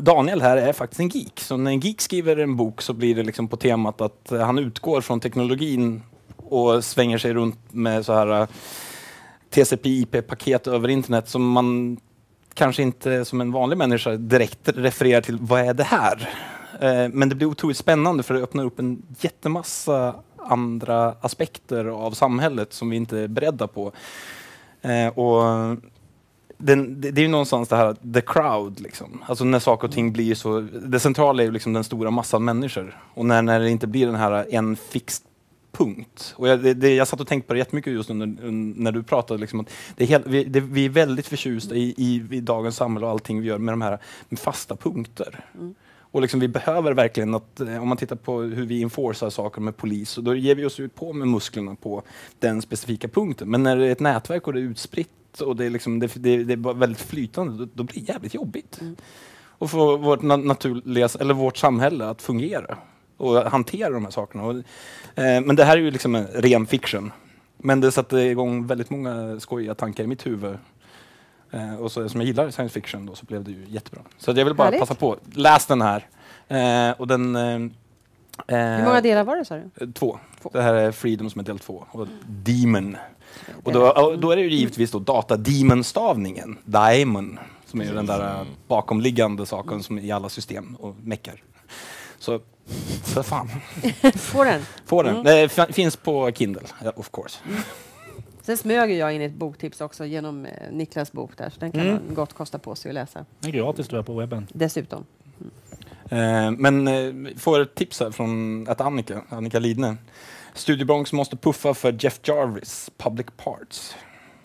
Daniel här är faktiskt en geek. Så när en geek skriver en bok så blir det liksom på temat att han utgår från teknologin och svänger sig runt med så här TCP-IP-paket över internet som man kanske inte som en vanlig människa direkt refererar till vad är det här? Eh, men det blir otroligt spännande för det öppnar upp en jättemassa andra aspekter av samhället som vi inte är beredda på. Eh, och den, det, är ju någonstans det här, the crowd, liksom. Alltså när saker och ting blir så... Det centrala är ju liksom den stora massan människor. Och när, när det inte blir den här en fix punkt. Och jag, det, det, jag satt och tänkte på det jättemycket just under, un- när du pratade. Liksom att det är helt, vi, det, vi är väldigt förtjusta i, i, i dagens samhälle och allting vi gör med de här med fasta punkter. Och liksom, vi behöver verkligen att, eh, om man tittar på hur vi enforcar saker med polis, och då ger vi oss ju på med musklerna på den specifika punkten. Men när det är ett nätverk och det är utspritt och det är, liksom, det, det, det är väldigt flytande, då, då blir det jävligt jobbigt. Och få vårt, na naturliga, eller vårt samhälle att fungera och hantera de här sakerna. Och, eh, men det här är ju liksom en ren fiction. Men det satte igång väldigt många skojiga tankar i mitt huvud. Eh, och så, som jag gillar science fiction då, så blev det ju jättebra. Så jag vill bara Härligt. passa på. Läs den här. Eh, och den... Eh, Hur många delar var det sa du? eh, Två. Det här är Freedom som är del två. Och Demon. Och då, och då är det ju givetvis då datademon-stavningen. Daemon. Som är den där eh, bakomliggande saken som är i alla system och meckar. Så, för fan. [LAUGHS] Få den. Få den. Mm. Det finns på Kindle, of course. Sen smög jag in ett boktips också genom eh, Niklas bok där, så den kan Mm. man gott kosta på sig att läsa. Det är gratis tror jag på webben. Dessutom. Eh, men eh, får ett tips här från att Annika, Annika Lidne. Studiebronx måste puffa för Jeff Jarvis, Public Parts.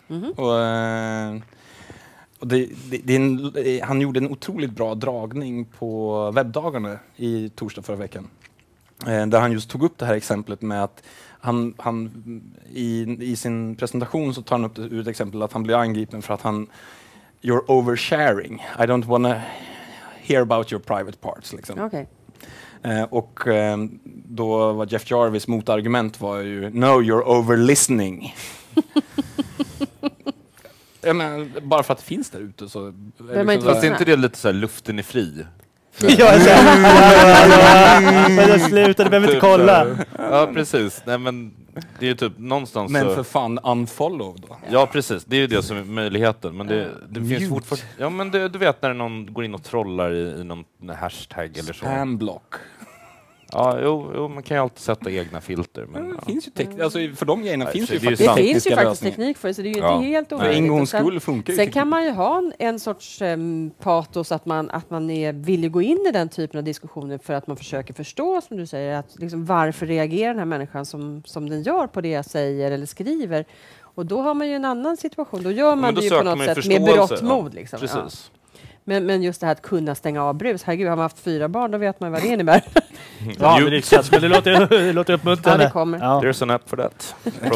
Mhm. Och, eh, och det, det, det en, han gjorde en otroligt bra dragning på webbdagarna i torsdag förra veckan. Eh, där han just tog upp det här exemplet med att han, han i, i sin presentation så tar han upp det ur ett exempel att han blir angripen för att han You're oversharing. I don't wanna hear about your private parts. Liksom. Okej. Eh, och eh, då var Jeff Jarvis motargument var ju No, you're over-listening. [LAUGHS] ja, men, bara för att det finns där ute så... är man liksom så Fast är inte det lite så här luften är fri? [LAUGHS] Ja, jag [LAUGHS] Men sluta, du behöver inte Typ, kolla. eh, Ja, precis. Nej, men det är ju typ någonstans Men så... för fan, unfollow då. Ja, precis. Det är ju det som är möjligheten. Men det, det finns fortfarande... Ja, men det, du vet när någon går in och trollar i, i någon hashtag eller så. Spamblock. Ja, jo, jo, man kan ju alltid sätta egna filter. Men, ja. finns ju tek- alltså, för de grejerna Nej, finns ju det faktiskt Det finns ju faktiskt lösningar. teknik för det, så det är ju Ja. inte helt omöjligt. en gångs sen- skull funkar ju Sen teknik. kan man ju ha en, en sorts em, patos att man, att man är villig gå in i den typen av diskussioner för att man försöker förstå, som du säger, att liksom, varför reagerar den här människan som, som den gör på det jag säger eller skriver. Och då har man ju en annan situation. Då gör man då det ju på något sätt med berått mod. Liksom. Ja. Precis. Men, men just det här att kunna stänga av brus. Herregud, har man haft fyra barn då vet man vad det innebär. [LAUGHS] Ja, men det, känns, men det låter, [LAUGHS] det låter ja, uppmuntrande. det kommer. Ja. There's an app for that.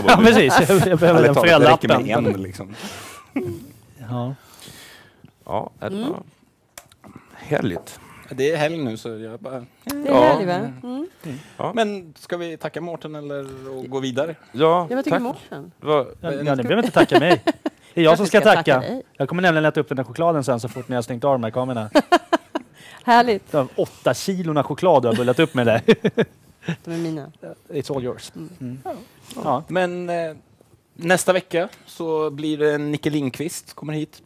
ja, precis. Jag, jag behöver den talat, det räcker med föräldraappen. en liksom. Ja. Ja, är det Mm. Härligt. Det är helg nu så jag bara... Det är Ja. härligt, va? Mm. Men ska vi tacka Mårten eller och gå vidare? Ja, Ja, vad tycker tack. Mårten? Ja, ni behöver inte tacka mig. [LAUGHS] Det är jag som Varför ska tacka. dig? Jag kommer nämligen äta upp den där chokladen sen så fort ni har stängt av de här kamerorna. [LAUGHS] Härligt. De åtta kilona choklad du har bullat upp med där. [LAUGHS] De är mina. It's all yours. Mm. Ja. Men eh, nästa vecka så blir det Nicke Lindqvist kommer hit.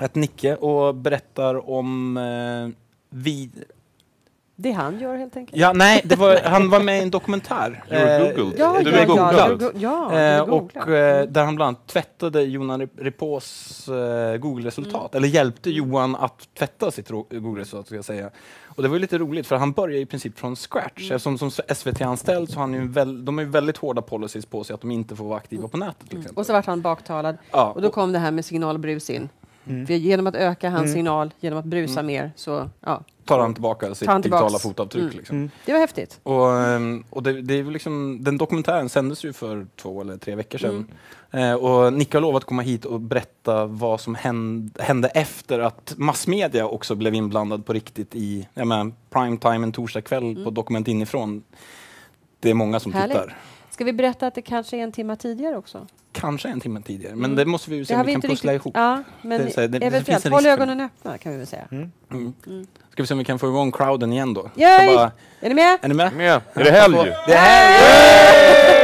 Ett Nicke och berättar om eh, vid, Det han gör helt enkelt. Ja, nej, det var, han var med i en dokumentär. You're Eh, googled. Ja, du ja, är ja, googlad. ja, Eh, och eh, där han bland annat tvättade Johan Rep- Repås eh, Google-resultat, eller hjälpte Johan att tvätta sitt Google-resultat, ska jag säga. Och det var ju lite roligt, för han började i princip från scratch. Eftersom som SVT-anställd så har han ju väl, de har ju väldigt hårda policies på sig att de inte får vara aktiva på nätet. Exempel. Och så vart han baktalad. Ja, Och då kom det här med signalbrus in. För genom att öka hans signal, genom att brusa mer, så ja, tar han tillbaka sitt han tillbaks. digitala fotavtryck. Mm. Liksom. det var häftigt. Och, ehm, och det, det är liksom, den dokumentären sändes ju för två eller tre veckor sedan. Eh, och Nick har lovat att komma hit och berätta vad som hände, hände efter att massmedia också blev inblandad på riktigt i primetime en torsdag kväll på Dokument inifrån. Det är många som Härligt. tittar. Ska vi berätta att det kanske är en timme tidigare också? Kanske en timme tidigare, men det måste vi ju se har om vi kan pussla ihop. Ja, men Det är här, det- det finns eventuellt. en Håll ögonen öppna kan vi väl säga. Mm. Ska vi se om vi kan få igång crowden igen då? Yay! Bara, Är ni med? är ni med? Med. Är det helg? Det här